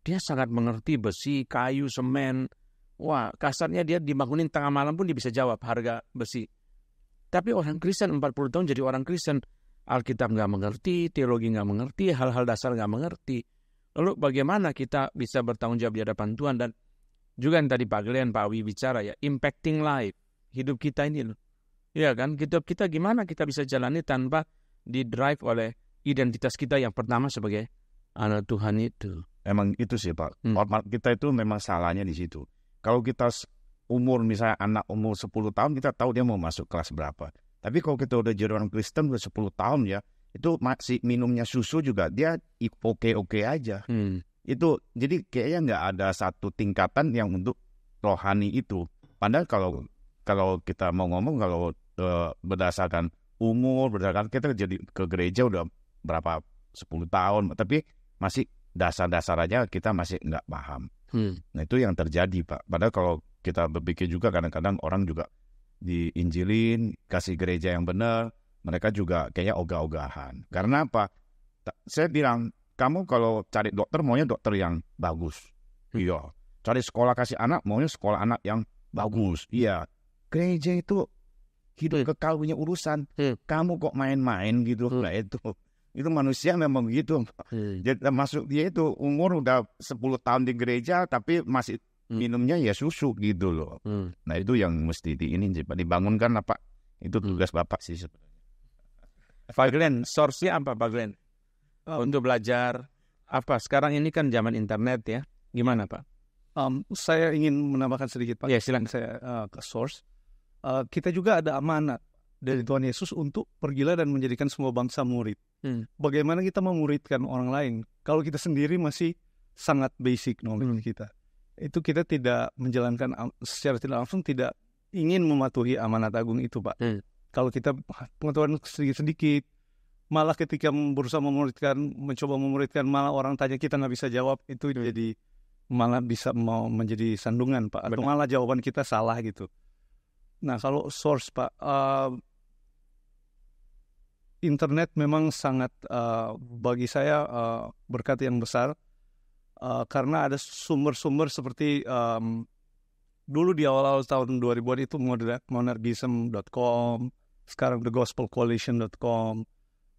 Dia sangat mengerti besi, kayu, semen. Wah, kasarnya dia dibangunin tengah malam pun dia bisa jawab harga besi. Tapi orang Kristen 40 tahun jadi orang Kristen. Alkitab nggak mengerti, teologi nggak mengerti, hal-hal dasar nggak mengerti. Lalu bagaimana kita bisa bertanggung jawab di hadapan Tuhan dan juga yang tadi Pak Glenn, Pak Wi bicara ya, impacting life, hidup kita ini loh. Iya kan, hidup kita gimana kita bisa jalani tanpa di drive oleh identitas kita yang pertama sebagai anak Tuhan itu. Emang itu sih Pak. Hmm. Kita itu memang salahnya di situ. Kalau kita umur misalnya anak umur 10 tahun kita tahu dia mau masuk kelas berapa. Tapi kalau kita udah jadi orang Kristen udah 10 tahun ya, itu masih minumnya susu juga dia oke-oke aja. Hmm. Itu jadi kayaknya nggak ada satu tingkatan yang untuk rohani itu. Padahal kalau kalau kita mau ngomong kalau eh, berdasarkan umur berdasarkan kita jadi ke gereja udah berapa 10 tahun tapi masih dasar-dasar aja kita masih nggak paham. Hmm. Nah itu yang terjadi pak. Padahal kalau kita berpikir juga kadang-kadang orang juga diinjilin, kasih gereja yang benar, mereka juga kayaknya ogah-ogahan. Karena apa? Saya bilang, kamu kalau cari dokter maunya dokter yang bagus. Hmm. Iya. Cari sekolah kasih anak maunya sekolah anak yang bagus. Iya. Gereja itu hidup Hmm. kekal punya urusan. Hmm. Kamu kok main-main gitu. Hmm. Nah itu. Itu manusia memang gitu. Hmm. Jadi termasuk dia itu umur udah 10 tahun di gereja tapi masih Hmm. minumnya ya susu gitu loh. Hmm. Nah itu yang mesti di ini sih, Pak. dibangunkan apa? Itu Hmm. tugas Bapak sih sebenarnya. Pak Glenn, source-nya apa Pak Glenn? Um, Untuk belajar apa? Sekarang ini kan zaman internet ya. Gimana Pak? Um, saya ingin menambahkan sedikit Pak. Ya, silakan. Saya uh, ke source. Uh, kita juga ada amanat dari Tuhan Yesus untuk pergilah dan menjadikan semua bangsa murid. Hmm. Bagaimana kita memuridkan orang lain? Kalau kita sendiri masih sangat basic knowledge Hmm. kita. Itu kita tidak menjalankan secara tidak langsung tidak ingin mematuhi amanat agung itu, Pak. Hmm. Kalau kita pengetahuan sedikit-sedikit, malah ketika berusaha memuridkan, mencoba memuridkan, malah orang tanya kita nggak bisa jawab, itu Hmm. jadi malah bisa mau menjadi sandungan, Pak. Atau Benar. malah jawaban kita salah gitu. Nah, kalau source, Pak, uh, internet memang sangat uh, bagi saya uh, berkat yang besar uh, karena ada sumber-sumber seperti um, dulu di awal-awal tahun 2000-an itu monergism.com, sekarang thegospelcoalition.com.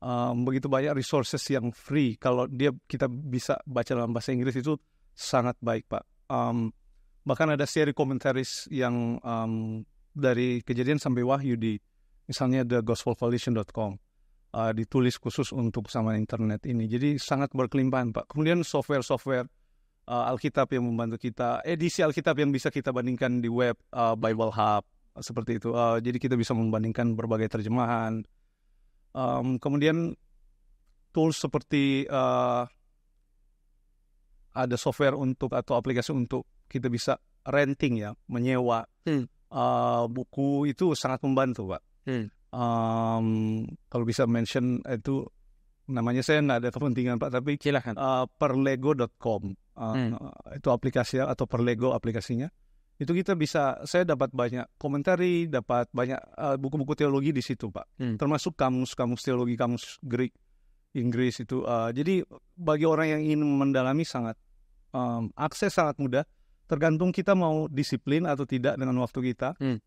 Um, begitu banyak resources yang free kalau dia kita bisa baca dalam bahasa Inggris itu sangat baik pak. Um, bahkan ada seri komentaris yang um, dari kejadian sampai wahyu di misalnya thegospelcoalition.com uh, ditulis khusus untuk sama internet ini. Jadi sangat berkelimpahan pak. Kemudian software-software uh, Alkitab yang membantu kita, edisi Alkitab yang bisa kita bandingkan di web uh, Bible Hub seperti itu. Uh, jadi kita bisa membandingkan berbagai terjemahan. Um, kemudian tools seperti uh, ada software untuk atau aplikasi untuk kita bisa renting ya, menyewa Hmm. uh, buku itu sangat membantu pak. Hmm. Um, kalau bisa mention itu namanya saya nggak ada kepentingan pak, tapi Silakan. uh, perlego.com uh, Hmm. uh, itu aplikasi atau perlego aplikasinya itu kita bisa saya dapat banyak komentari dapat banyak uh, buku-buku teologi di situ pak Hmm. termasuk kamus kamus teologi kamus Greek Inggris itu uh, jadi bagi orang yang ingin mendalami sangat um, akses sangat mudah tergantung kita mau disiplin atau tidak dengan waktu kita Hmm.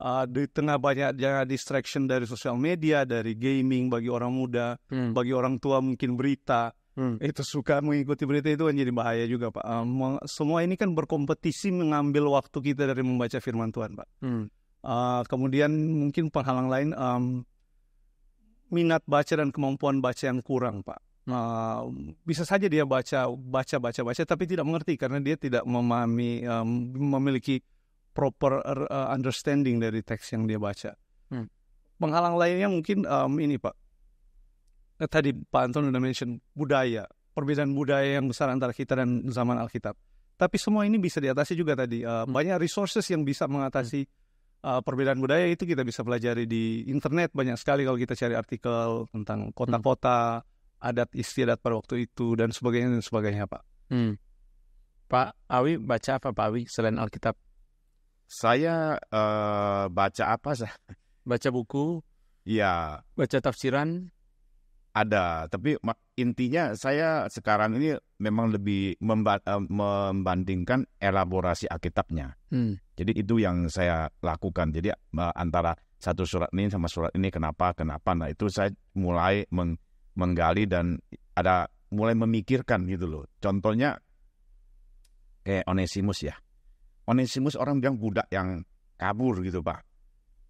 Uh, di tengah banyaknya distraction dari sosial media dari gaming bagi orang muda Hmm. bagi orang tua mungkin berita Hmm. itu suka mengikuti berita itu kan jadi bahaya juga pak. Me- semua ini kan berkompetisi mengambil waktu kita dari membaca firman Tuhan pak. Hmm. Uh, kemudian mungkin penghalang lain um, minat baca dan kemampuan baca yang kurang pak. Uh, bisa saja dia baca baca baca baca tapi tidak mengerti karena dia tidak memahami um, memiliki proper uh, understanding dari teks yang dia baca. Hmm. Penghalang lainnya mungkin um, ini pak. Eh, tadi Pak Anton udah mention budaya, perbedaan budaya yang besar antara kita dan zaman Alkitab. Tapi semua ini bisa diatasi juga tadi. Uh, Hmm. Banyak resources yang bisa mengatasi uh, perbedaan budaya itu kita bisa pelajari di internet banyak sekali kalau kita cari artikel tentang kota-kota, adat istiadat pada waktu itu dan sebagainya dan sebagainya Pak. Hmm. Pak Awi baca apa Pak Awi selain Alkitab? Saya eh, baca apa sih? Baca buku, Ya baca tafsiran. ada, tapi intinya saya sekarang ini memang lebih memba- eh, membandingkan elaborasi Alkitabnya. Hmm. Jadi itu yang saya lakukan. Jadi eh, antara satu surat ini sama surat ini kenapa kenapa. Nah itu saya mulai meng- menggali dan ada mulai memikirkan gitu loh. Contohnya kayak Onesimus ya. Onesimus orang bilang budak yang kabur gitu pak.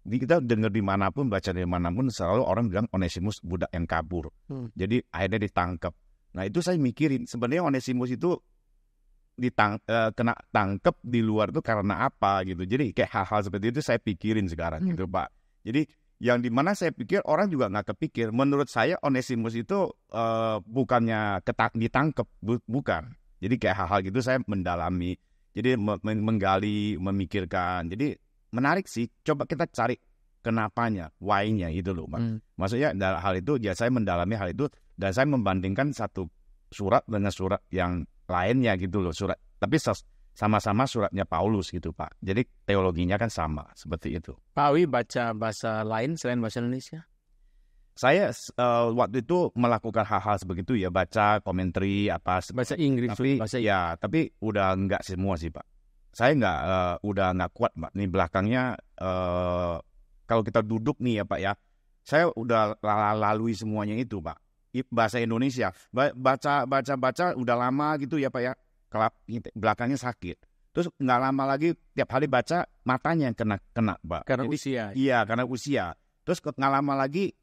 Di kita dengar di mana pun baca di mana pun selalu orang bilang Onesimus budak yang kabur. Hmm. Jadi akhirnya ditangkap. Nah itu saya mikirin sebenarnya Onesimus itu ditang eh, kena tangkep di luar itu karena apa gitu. Jadi kayak hal-hal seperti itu saya pikirin sekarang Hmm. gitu Pak. Jadi yang di mana saya pikir orang juga nggak kepikir. Menurut saya Onesimus itu eh, bukannya ketak ditangkep, bu- bukan. Jadi kayak hal-hal gitu saya mendalami. Jadi me- men- menggali, memikirkan. Jadi menarik sih. Coba kita cari kenapanya, why-nya itu loh, Pak. Hmm. Maksudnya dalam hal itu ya saya mendalami hal itu dan saya membandingkan satu surat dengan surat yang lainnya gitu loh, surat tapi sama-sama suratnya Paulus gitu, Pak. Jadi teologinya kan sama seperti itu. Pak Awi baca bahasa lain selain bahasa Indonesia? Saya eh, waktu itu melakukan hal-hal sebegitu ya, baca komentari apa Bahasa Inggris, tapi bahasa ya tapi udah nggak semua sih pak. Saya nggak eh, udah nggak kuat pak. Nih belakangnya eh, kalau kita duduk nih ya pak ya saya udah la- lalui semuanya itu pak. Bahasa Indonesia. Ba- baca baca baca udah lama gitu ya pak ya. Kelap belakangnya sakit. Terus nggak lama lagi tiap hari baca matanya yang kena kena pak. Karena Jadi, usia. Iya, karena usia. Terus nggak lama lagi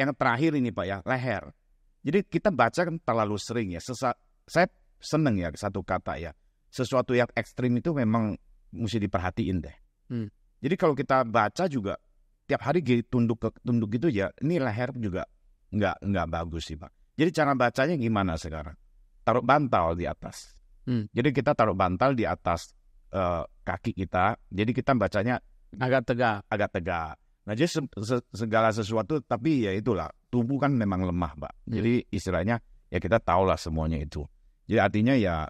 yang terakhir ini Pak ya, leher. Jadi kita baca kan terlalu sering ya. Sesa, saya seneng ya satu kata ya. Sesuatu yang ekstrim itu memang mesti diperhatiin deh. Hmm. Jadi kalau kita baca juga tiap hari tunduk ke tunduk gitu ya, ini leher juga nggak nggak bagus sih Pak. Jadi cara bacanya gimana sekarang? Taruh bantal di atas. Hmm. Jadi kita taruh bantal di atas eh, kaki kita. Jadi kita bacanya Agak tegak. agak tegak. Nah, jadi se- se- segala sesuatu, tapi ya itulah tubuh kan memang lemah, Pak. Hmm. Jadi istilahnya ya kita tahulah semuanya itu. Jadi artinya ya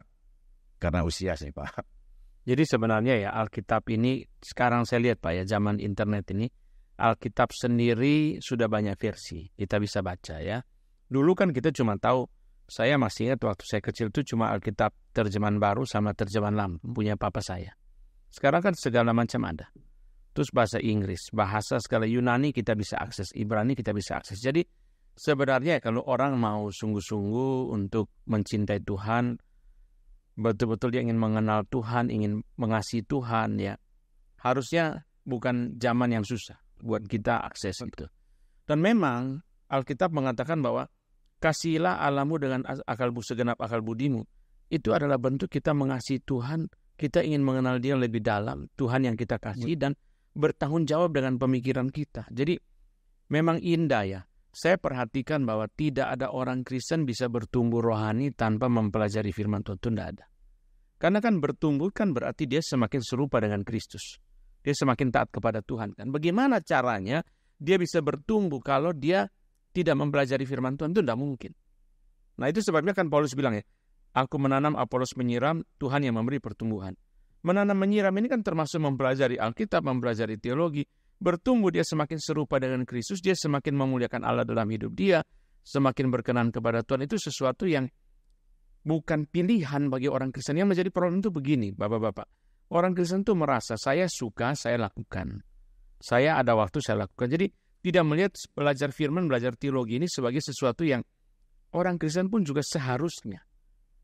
karena usia sih, Pak. Jadi sebenarnya ya Alkitab ini sekarang saya lihat Pak ya zaman internet ini Alkitab sendiri sudah banyak versi kita bisa baca ya. Dulu kan kita cuma tahu saya masih ingat waktu saya kecil itu cuma Alkitab terjemahan baru sama terjemahan lama punya papa saya. Sekarang kan segala macam ada. Terus bahasa Inggris, bahasa segala Yunani kita bisa akses, Ibrani kita bisa akses. Jadi sebenarnya kalau orang mau sungguh-sungguh untuk mencintai Tuhan, betul-betul dia ingin mengenal Tuhan, ingin mengasihi Tuhan ya. Harusnya bukan zaman yang susah buat kita akses itu. Dan memang Alkitab mengatakan bahwa kasihilah alamu dengan akal bu segenap akal budimu. Itu adalah bentuk kita mengasihi Tuhan, kita ingin mengenal Dia lebih dalam, Tuhan yang kita kasih dan bertanggung jawab dengan pemikiran kita. Jadi memang indah ya. Saya perhatikan bahwa tidak ada orang Kristen bisa bertumbuh rohani tanpa mempelajari firman Tuhan tidak ada. Karena kan bertumbuh kan berarti dia semakin serupa dengan Kristus. Dia semakin taat kepada Tuhan kan. Bagaimana caranya dia bisa bertumbuh kalau dia tidak mempelajari firman Tuhan itu tidak mungkin. Nah itu sebabnya kan Paulus bilang ya, aku menanam, Apolos menyiram, Tuhan yang memberi pertumbuhan. Menanam menyiram ini kan termasuk mempelajari Alkitab, mempelajari teologi, bertumbuh dia semakin serupa dengan Kristus, dia semakin memuliakan Allah dalam hidup dia, semakin berkenan kepada Tuhan. Itu sesuatu yang bukan pilihan bagi orang Kristen. Yang menjadi problem itu begini, Bapak-Bapak. Orang Kristen itu merasa saya suka, saya lakukan. Saya ada waktu, saya lakukan. Jadi tidak melihat belajar firman, belajar teologi ini sebagai sesuatu yang orang Kristen pun juga seharusnya.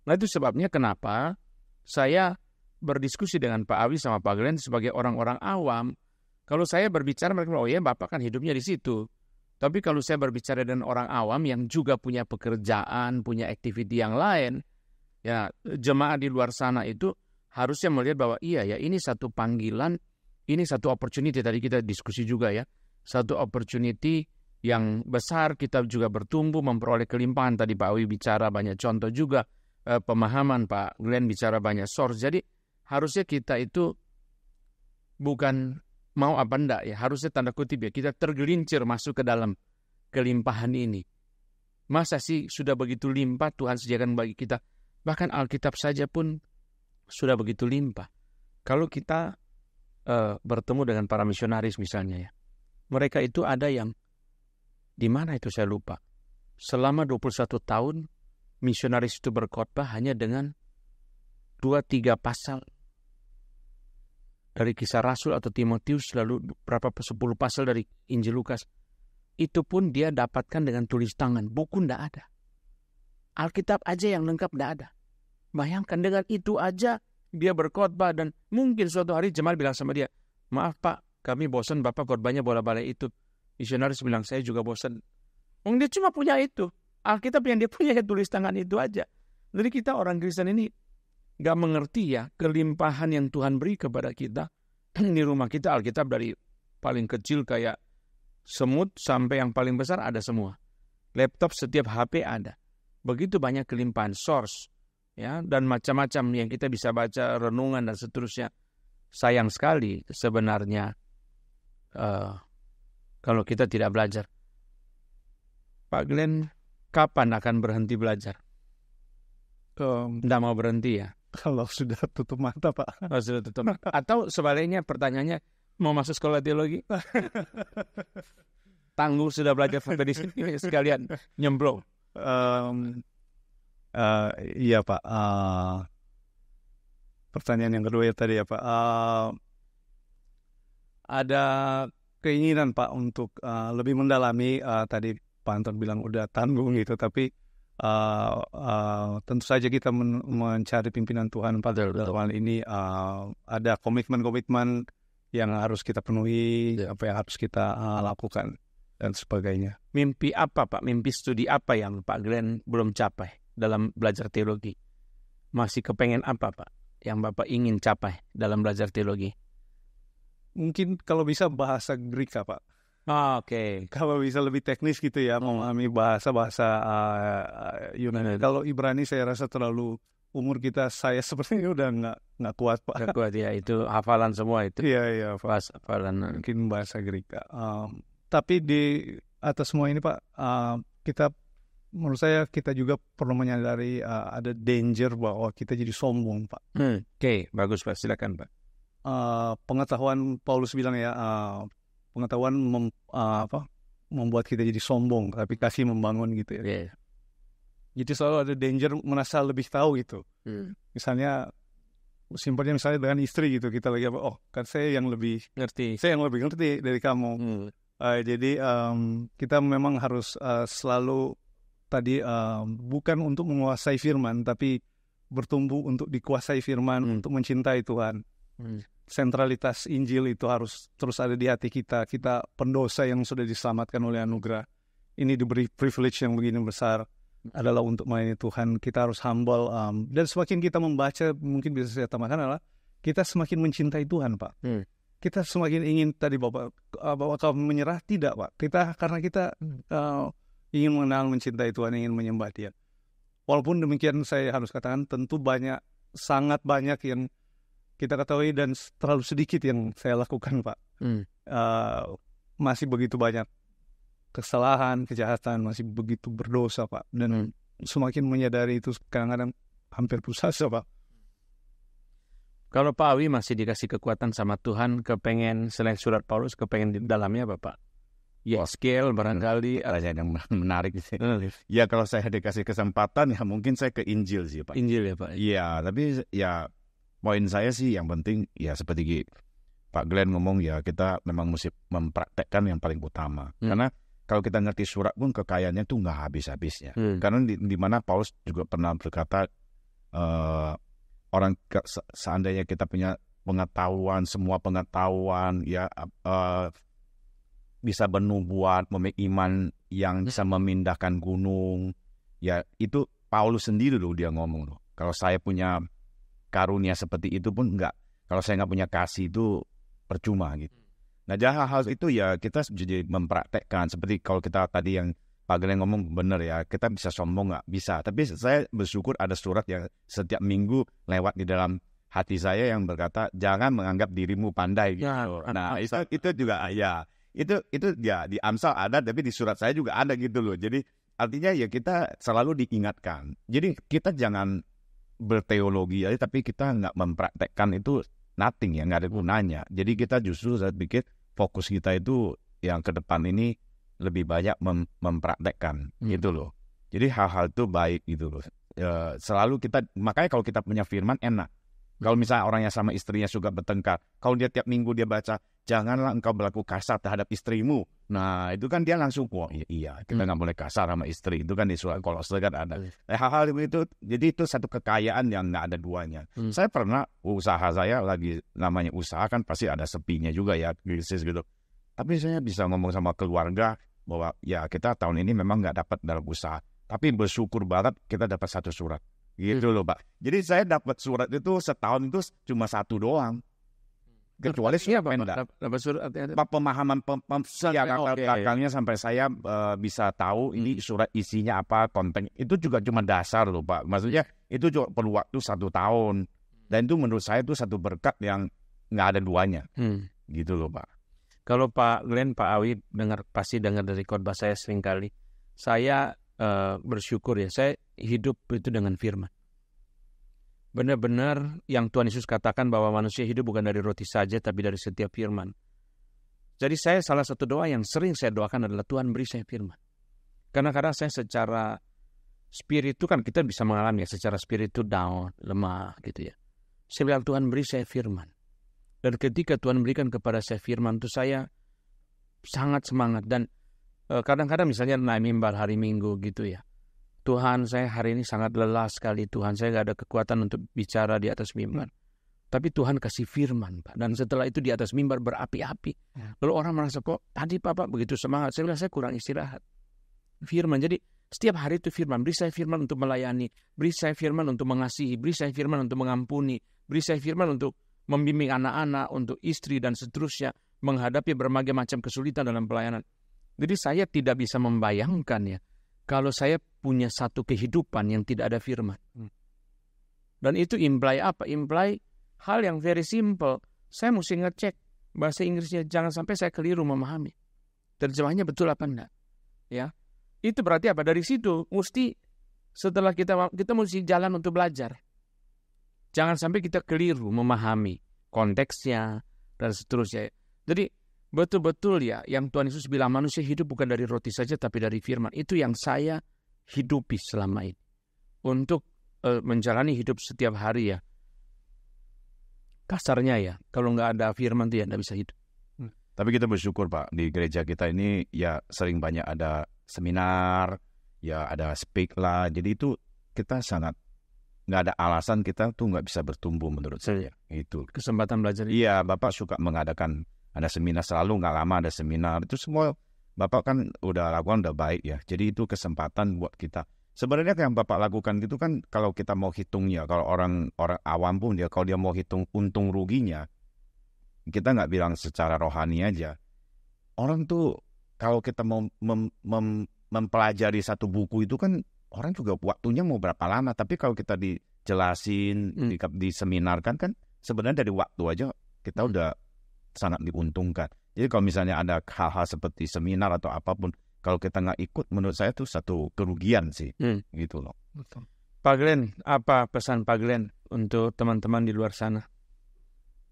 Nah itu sebabnya kenapa saya berdiskusi dengan Pak Awi sama Pak Glenn sebagai orang-orang awam. Kalau saya berbicara mereka bilang, oh ya Bapak kan hidupnya di situ. Tapi kalau saya berbicara dengan orang awam yang juga punya pekerjaan, punya aktiviti yang lain, ya jemaah di luar sana itu harusnya melihat bahwa iya ya ini satu panggilan, ini satu opportunity tadi kita diskusi juga ya, satu opportunity yang besar kita juga bertumbuh memperoleh kelimpahan tadi Pak Awi bicara banyak contoh juga eh, pemahaman Pak Glenn bicara banyak source jadi harusnya kita itu bukan mau apa enggak ya harusnya tanda kutip ya kita tergelincir masuk ke dalam kelimpahan ini. Masa sih sudah begitu limpah Tuhan sediakan bagi kita? Bahkan Alkitab saja pun sudah begitu limpah. Kalau kita eh, bertemu dengan para misionaris misalnya ya mereka itu ada yang di mana itu saya lupa. Selama 21 tahun misionaris itu berkhotbah hanya dengan dua tiga pasal dari kisah Rasul atau Timotius lalu berapa sepuluh pasal dari Injil Lukas itu pun dia dapatkan dengan tulis tangan. Buku ndak ada. Alkitab aja yang lengkap ndak ada. Bayangkan dengan itu aja dia berkhotbah dan mungkin suatu hari Jamal bilang sama dia maaf pak kami bosan bapak khotbahnya bola-balik itu. Misionaris bilang saya juga bosan Oh, dia cuma punya itu. Alkitab yang dia punya ya tulis tangan itu aja. Jadi kita orang Kristen ini nggak mengerti ya kelimpahan yang Tuhan beri kepada kita di rumah kita Alkitab dari paling kecil kayak semut sampai yang paling besar ada semua laptop setiap HP ada begitu banyak kelimpahan source ya dan macam-macam yang kita bisa baca renungan dan seterusnya sayang sekali sebenarnya eh, kalau kita tidak belajar. Pak Glenn, kapan akan berhenti belajar? Um, Tidak mau berhenti ya? Kalau sudah tutup mata Pak. Oh, sudah tutup. Atau sebaliknya pertanyaannya, mau masuk sekolah teologi? Tangguh sudah belajar sampai di sini sekalian nyemplung. Um, uh, iya Pak. Uh, pertanyaan yang kedua ya tadi ya Pak. Uh, ada keinginan Pak untuk uh, lebih mendalami uh, tadi Pak Anton bilang udah tanggung gitu, tapi uh, uh, tentu saja kita men mencari pimpinan Tuhan pada dalam hal ini uh, ada komitmen-komitmen yang harus kita penuhi, apa yang harus kita uh, lakukan dan sebagainya. Mimpi apa Pak? Mimpi studi apa yang Pak Glenn belum capai dalam belajar teologi? Masih kepengen apa Pak? Yang Bapak ingin capai dalam belajar teologi? Mungkin kalau bisa bahasa Greka Pak. Oh, Oke. Okay. Kalau bisa lebih teknis gitu ya, memahami bahasa-bahasa uh, Yunani. Kalau Ibrani saya rasa terlalu umur kita saya sepertinya udah nggak nggak kuat pak. Nggak kuat ya itu hafalan semua itu. Iya iya Pas hafalan. Mungkin bahasa Greka. Um, tapi di atas semua ini pak uh, kita menurut saya kita juga perlu menyadari uh, ada danger bahwa kita jadi sombong pak. Hmm. Oke okay, bagus pak silakan pak. Uh, pengetahuan Paulus bilang ya uh, pengetahuan mem, uh, apa membuat kita jadi sombong tapi kasih membangun gitu ya. Yeah. Jadi selalu ada danger merasa lebih tahu gitu. Hmm. Misalnya simpelnya misalnya dengan istri gitu kita lagi apa oh kan saya yang lebih ngerti saya yang lebih ngerti dari kamu hmm. uh, jadi um, kita memang harus uh, selalu tadi um, bukan untuk menguasai firman tapi bertumbuh untuk dikuasai firman Hmm. untuk mencintai Tuhan Hmm. Sentralitas Injil itu harus terus ada di hati kita kita pendosa yang sudah diselamatkan oleh anugerah. Ini diberi privilege yang begini besar adalah untuk melayani Tuhan. Kita harus humble um, dan semakin kita membaca mungkin bisa saya tambahkan adalah kita semakin mencintai Tuhan Pak. Hmm. kita semakin ingin tadi bapak uh, bahwa kau menyerah? Tidak Pak. Kita karena kita uh, ingin mengenal mencintai Tuhan ingin menyembah Dia. Walaupun demikian saya harus katakan tentu banyak sangat banyak yang kita ketahui dan terlalu sedikit yang saya lakukan Pak Hmm. uh, masih begitu banyak kesalahan, kejahatan, masih begitu berdosa, Pak. Dan Hmm. semakin menyadari itu kadang-kadang hampir putus asa, Pak. Kalau Pak Awi masih dikasih kekuatan sama Tuhan, kepengen selain surat Paulus, kepengen di dalamnya Bapak? Ya, skill barangkali. Pertanyaan yang menarik sih. Ya kalau saya dikasih kesempatan ya mungkin saya ke Injil sih Pak. Injil ya Pak. Iya, tapi ya poin saya sih yang penting ya seperti Pak Glenn ngomong ya kita memang mesti mempraktekkan yang paling utama. Hmm. Karena kalau kita ngerti surat pun kekayaannya tuh nggak habis-habisnya. Hmm. Karena di, di mana Paulus juga pernah berkata eh, orang ke- se- seandainya kita punya pengetahuan semua pengetahuan ya eh, bisa bernubuat, memiliki iman yang bisa memindahkan gunung. Ya itu Paulus sendiri loh dia ngomong loh. Kalau saya punya karunia seperti itu pun enggak. Kalau saya nggak punya kasih itu percuma gitu. Nah jadi hal-hal itu ya kita jadi mempraktekkan seperti kalau kita tadi yang Pak Glenn ngomong benar ya kita bisa sombong nggak bisa. Tapi saya bersyukur ada surat yang setiap minggu lewat di dalam hati saya yang berkata jangan menganggap dirimu pandai gitu. Ya, nah itu itu juga ya itu itu ya di Amsal ada tapi di surat saya juga ada gitu loh. Jadi artinya ya kita selalu diingatkan. Jadi kita jangan berteologi aja tapi kita nggak mempraktekkan itu nothing ya nggak ada gunanya. Jadi kita justru saya pikir fokus kita itu yang ke depan ini lebih banyak mem- mempraktekkan Hmm. gitu loh. Jadi hal-hal itu baik gitu loh. Ya, selalu kita makanya kalau kita punya firman enak. Kalau misalnya orang yang sama istrinya suka bertengkar, kalau dia tiap minggu dia baca, janganlah engkau berlaku kasar terhadap istrimu. Nah itu kan dia langsung, wah iya, iya kita nggak boleh kasar sama istri. Itu kan di surat kolose kan ada. Hmm. Eh, hal-hal itu, jadi itu satu kekayaan yang nggak ada duanya. Hmm. Saya pernah usaha saya lagi namanya usaha kan pasti ada sepinya juga ya bisnis gitu. Tapi saya bisa ngomong sama keluarga bahwa ya kita tahun ini memang nggak dapat dalam usaha, tapi bersyukur banget kita dapat satu surat. Gitu loh Pak. Jadi saya dapat surat itu setahun itu cuma satu doang. Kecuali Iya Pak, Pemda. surat pemahaman pem, ya, oke. belakangnya sampai saya eh, bisa tahu ini surat isinya apa konten itu juga cuma dasar loh pak maksudnya itu juga perlu waktu satu tahun dan itu menurut saya itu satu berkat yang nggak ada duanya Hmm. gitu loh pak Kalau Pak Glenn, Pak Awi dengar pasti dengar dari khotbah saya sering kali. Saya eh, bersyukur ya, saya hidup itu dengan firman. Benar-benar yang Tuhan Yesus katakan bahwa manusia hidup bukan dari roti saja, tapi dari setiap firman. Jadi saya salah satu doa yang sering saya doakan adalah Tuhan beri saya firman. Karena kadang saya secara spirit itu kan kita bisa mengalami ya, secara spirit itu down, lemah gitu ya. Saya bilang Tuhan beri saya firman. Dan ketika Tuhan berikan kepada saya firman itu saya sangat semangat dan eh, kadang-kadang misalnya naik mimbar hari Minggu gitu ya. Tuhan saya hari ini sangat lelah sekali Tuhan saya gak ada kekuatan untuk bicara di atas mimbar. Tapi Tuhan kasih firman Pak. Dan setelah itu di atas mimbar berapi-api. Ya. Lalu orang merasa kok tadi Bapak begitu semangat. Saya bilang saya kurang istirahat. Firman. Jadi setiap hari itu firman. Beri saya firman untuk melayani. Beri saya firman untuk mengasihi. Beri saya firman untuk mengampuni. Beri saya firman untuk membimbing anak-anak, untuk istri dan seterusnya. Menghadapi berbagai macam kesulitan dalam pelayanan. Jadi saya tidak bisa membayangkan ya. Kalau saya punya satu kehidupan yang tidak ada firman. Hmm. Dan itu imply apa? Imply hal yang very simple. Saya mesti ngecek bahasa Inggrisnya. Jangan sampai saya keliru memahami. Terjemahnya betul apa enggak. Ya. Itu berarti apa? Dari situ mesti setelah kita kita mesti jalan untuk belajar. Jangan sampai kita keliru memahami konteksnya dan seterusnya. Jadi betul-betul ya yang Tuhan Yesus bilang manusia hidup bukan dari roti saja tapi dari firman. Itu yang saya hidupi selama ini. Untuk eh, menjalani hidup setiap hari ya. Kasarnya ya, kalau nggak ada firman tuh ya nggak bisa hidup. Tapi kita bersyukur Pak di gereja kita ini ya sering banyak ada seminar, ya ada speak lah. Jadi itu kita sangat nggak ada alasan kita tuh nggak bisa bertumbuh menurut saya. Itu. Kesempatan belajar Iya, Bapak suka mengadakan ada seminar selalu nggak lama ada seminar itu semua Bapak kan udah lakukan udah baik ya. Jadi itu kesempatan buat kita. Sebenarnya yang Bapak lakukan gitu kan kalau kita mau hitungnya, kalau orang orang awam pun dia kalau dia mau hitung untung ruginya, kita nggak bilang secara rohani aja. Orang tuh kalau kita mau mem- mem- mempelajari satu buku itu kan orang juga waktunya mau berapa lama. Tapi kalau kita dijelasin, Hmm. di, diseminarkan kan sebenarnya dari waktu aja kita Hmm. udah sangat diuntungkan. Jadi kalau misalnya ada hal-hal seperti seminar atau apa pun, kalau kita nggak ikut, menurut saya itu satu kerugian sih, Hmm. gitu loh. Pak Glenn, apa pesan Pak Glenn untuk teman-teman di luar sana?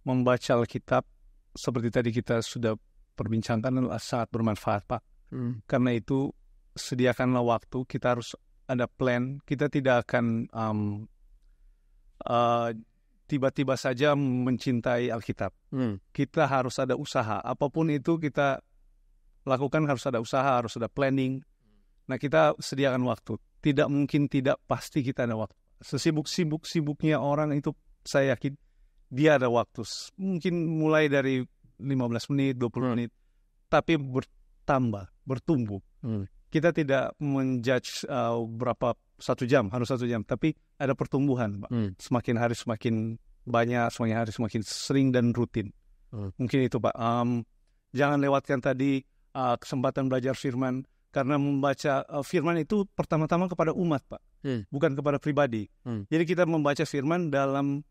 Membaca Alkitab seperti tadi kita sudah perbincangkan adalah sangat bermanfaat Pak. Hmm. Karena itu sediakanlah waktu, kita harus ada plan. Kita tidak akan um, uh, tiba-tiba saja mencintai Alkitab. Hmm. Kita harus ada usaha. Apa pun itu kita lakukan harus ada usaha, harus ada planning. Nah kita sediakan waktu. Tidak mungkin tidak pasti kita ada waktu. Sesibuk-sibuk sibuknya orang itu saya yakin dia ada waktu. Mungkin mulai dari 15 menit, 20 Hmm. menit. Tapi bertambah, bertumbuh. Hmm. Kita tidak menjudge uh, berapa satu jam, harus satu jam. Tapi ada pertumbuhan, Pak. Hmm. Semakin hari semakin banyak, semakin hari semakin sering dan rutin. Hmm. Mungkin itu, Pak. Um, jangan lewatkan tadi uh, kesempatan belajar firman. Karena membaca uh, firman itu pertama-tama kepada umat, Pak. Hmm. Bukan kepada pribadi. Hmm. Jadi kita membaca firman dalam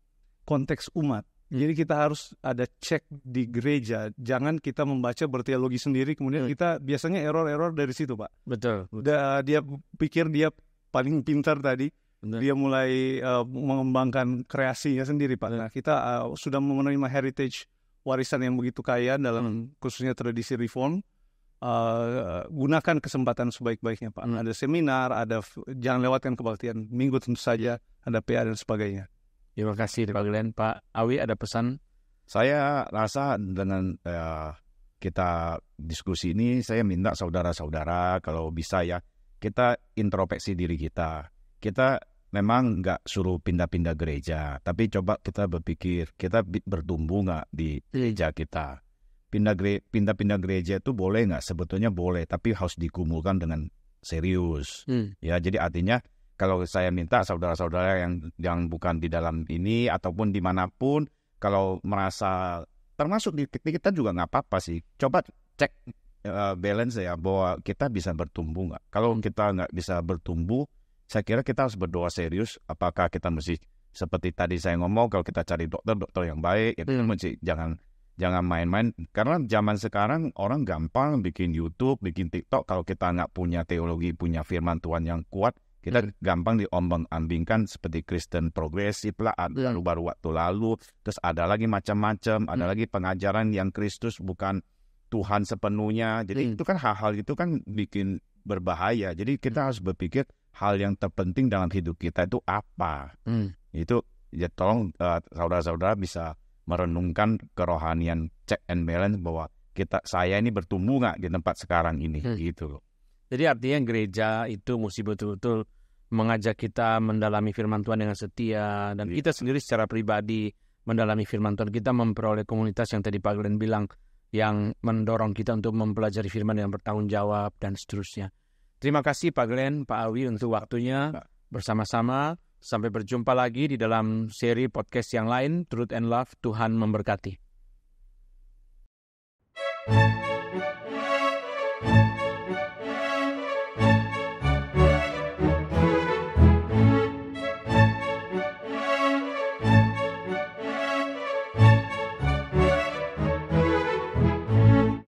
konteks umat. Hmm. Jadi kita harus ada cek di gereja. Jangan kita membaca berteologi sendiri, kemudian Hmm. kita biasanya error-error dari situ, Pak. Betul. Da- dia pikir dia paling pintar tadi, Betul. dia mulai uh, mengembangkan kreasinya sendiri, Pak. Betul. Nah, kita uh, sudah menerima heritage warisan yang begitu kaya dalam khususnya tradisi reform. Uh, gunakan kesempatan sebaik-baiknya, Pak. Hmm. Ada seminar, ada jangan lewatkan kebaktian minggu tentu saja, ada PA dan sebagainya. Terima kasih Pak Glenn. Pak Awi ada pesan? Saya rasa dengan eh, kita diskusi ini, saya minta saudara-saudara kalau bisa ya, kita introspeksi diri kita. Kita memang nggak suruh pindah-pindah gereja, tapi coba kita berpikir, kita bertumbuh nggak di gereja kita. Pindah gere- pindah-pindah gereja itu boleh nggak? Sebetulnya boleh, tapi harus dikumpulkan dengan serius. Hmm. Ya, jadi artinya kalau saya minta saudara-saudara yang yang bukan di dalam ini ataupun di mana pun, kalau merasa termasuk di di kita juga nggak apa-apa sih. Coba cek eh, balance ya bahwa kita bisa bertumbuh nggak. Kalau kita nggak bisa bertumbuh, saya kira kita harus berdoa serius. Apakah kita mesti seperti tadi saya ngomong, kalau kita cari dokter dokter yang baik, itu Hmm. mesti jangan jangan main-main karena zaman sekarang orang gampang bikin YouTube, bikin TikTok kalau kita nggak punya teologi, punya firman Tuhan yang kuat, kita Hmm. gampang diombang-ambingkan seperti Kristen progresif lah, Hmm. baru waktu lalu, terus ada lagi macam-macam, ada Hmm. lagi pengajaran yang Kristus bukan Tuhan sepenuhnya. Jadi Hmm. itu kan hal-hal itu kan bikin berbahaya. Jadi kita harus berpikir hal yang terpenting dalam hidup kita itu apa. Hmm. Itu ya tolong eh, saudara-saudara bisa merenungkan kerohanian check and balance bahwa kita saya ini bertumbuh nggak di tempat sekarang ini Hmm. gitu loh. Jadi artinya gereja itu mesti betul-betul mengajak kita mendalami firman Tuhan dengan setia dan Iya. kita sendiri secara pribadi mendalami firman Tuhan kita memperoleh komunitas yang tadi Pak Glenn bilang yang mendorong kita untuk mempelajari firman yang bertanggung jawab dan seterusnya. Terima kasih Pak Glenn, Pak Awi untuk waktunya bersama-sama. Sampai berjumpa lagi di dalam seri podcast yang lain Truth and Love Tuhan memberkati.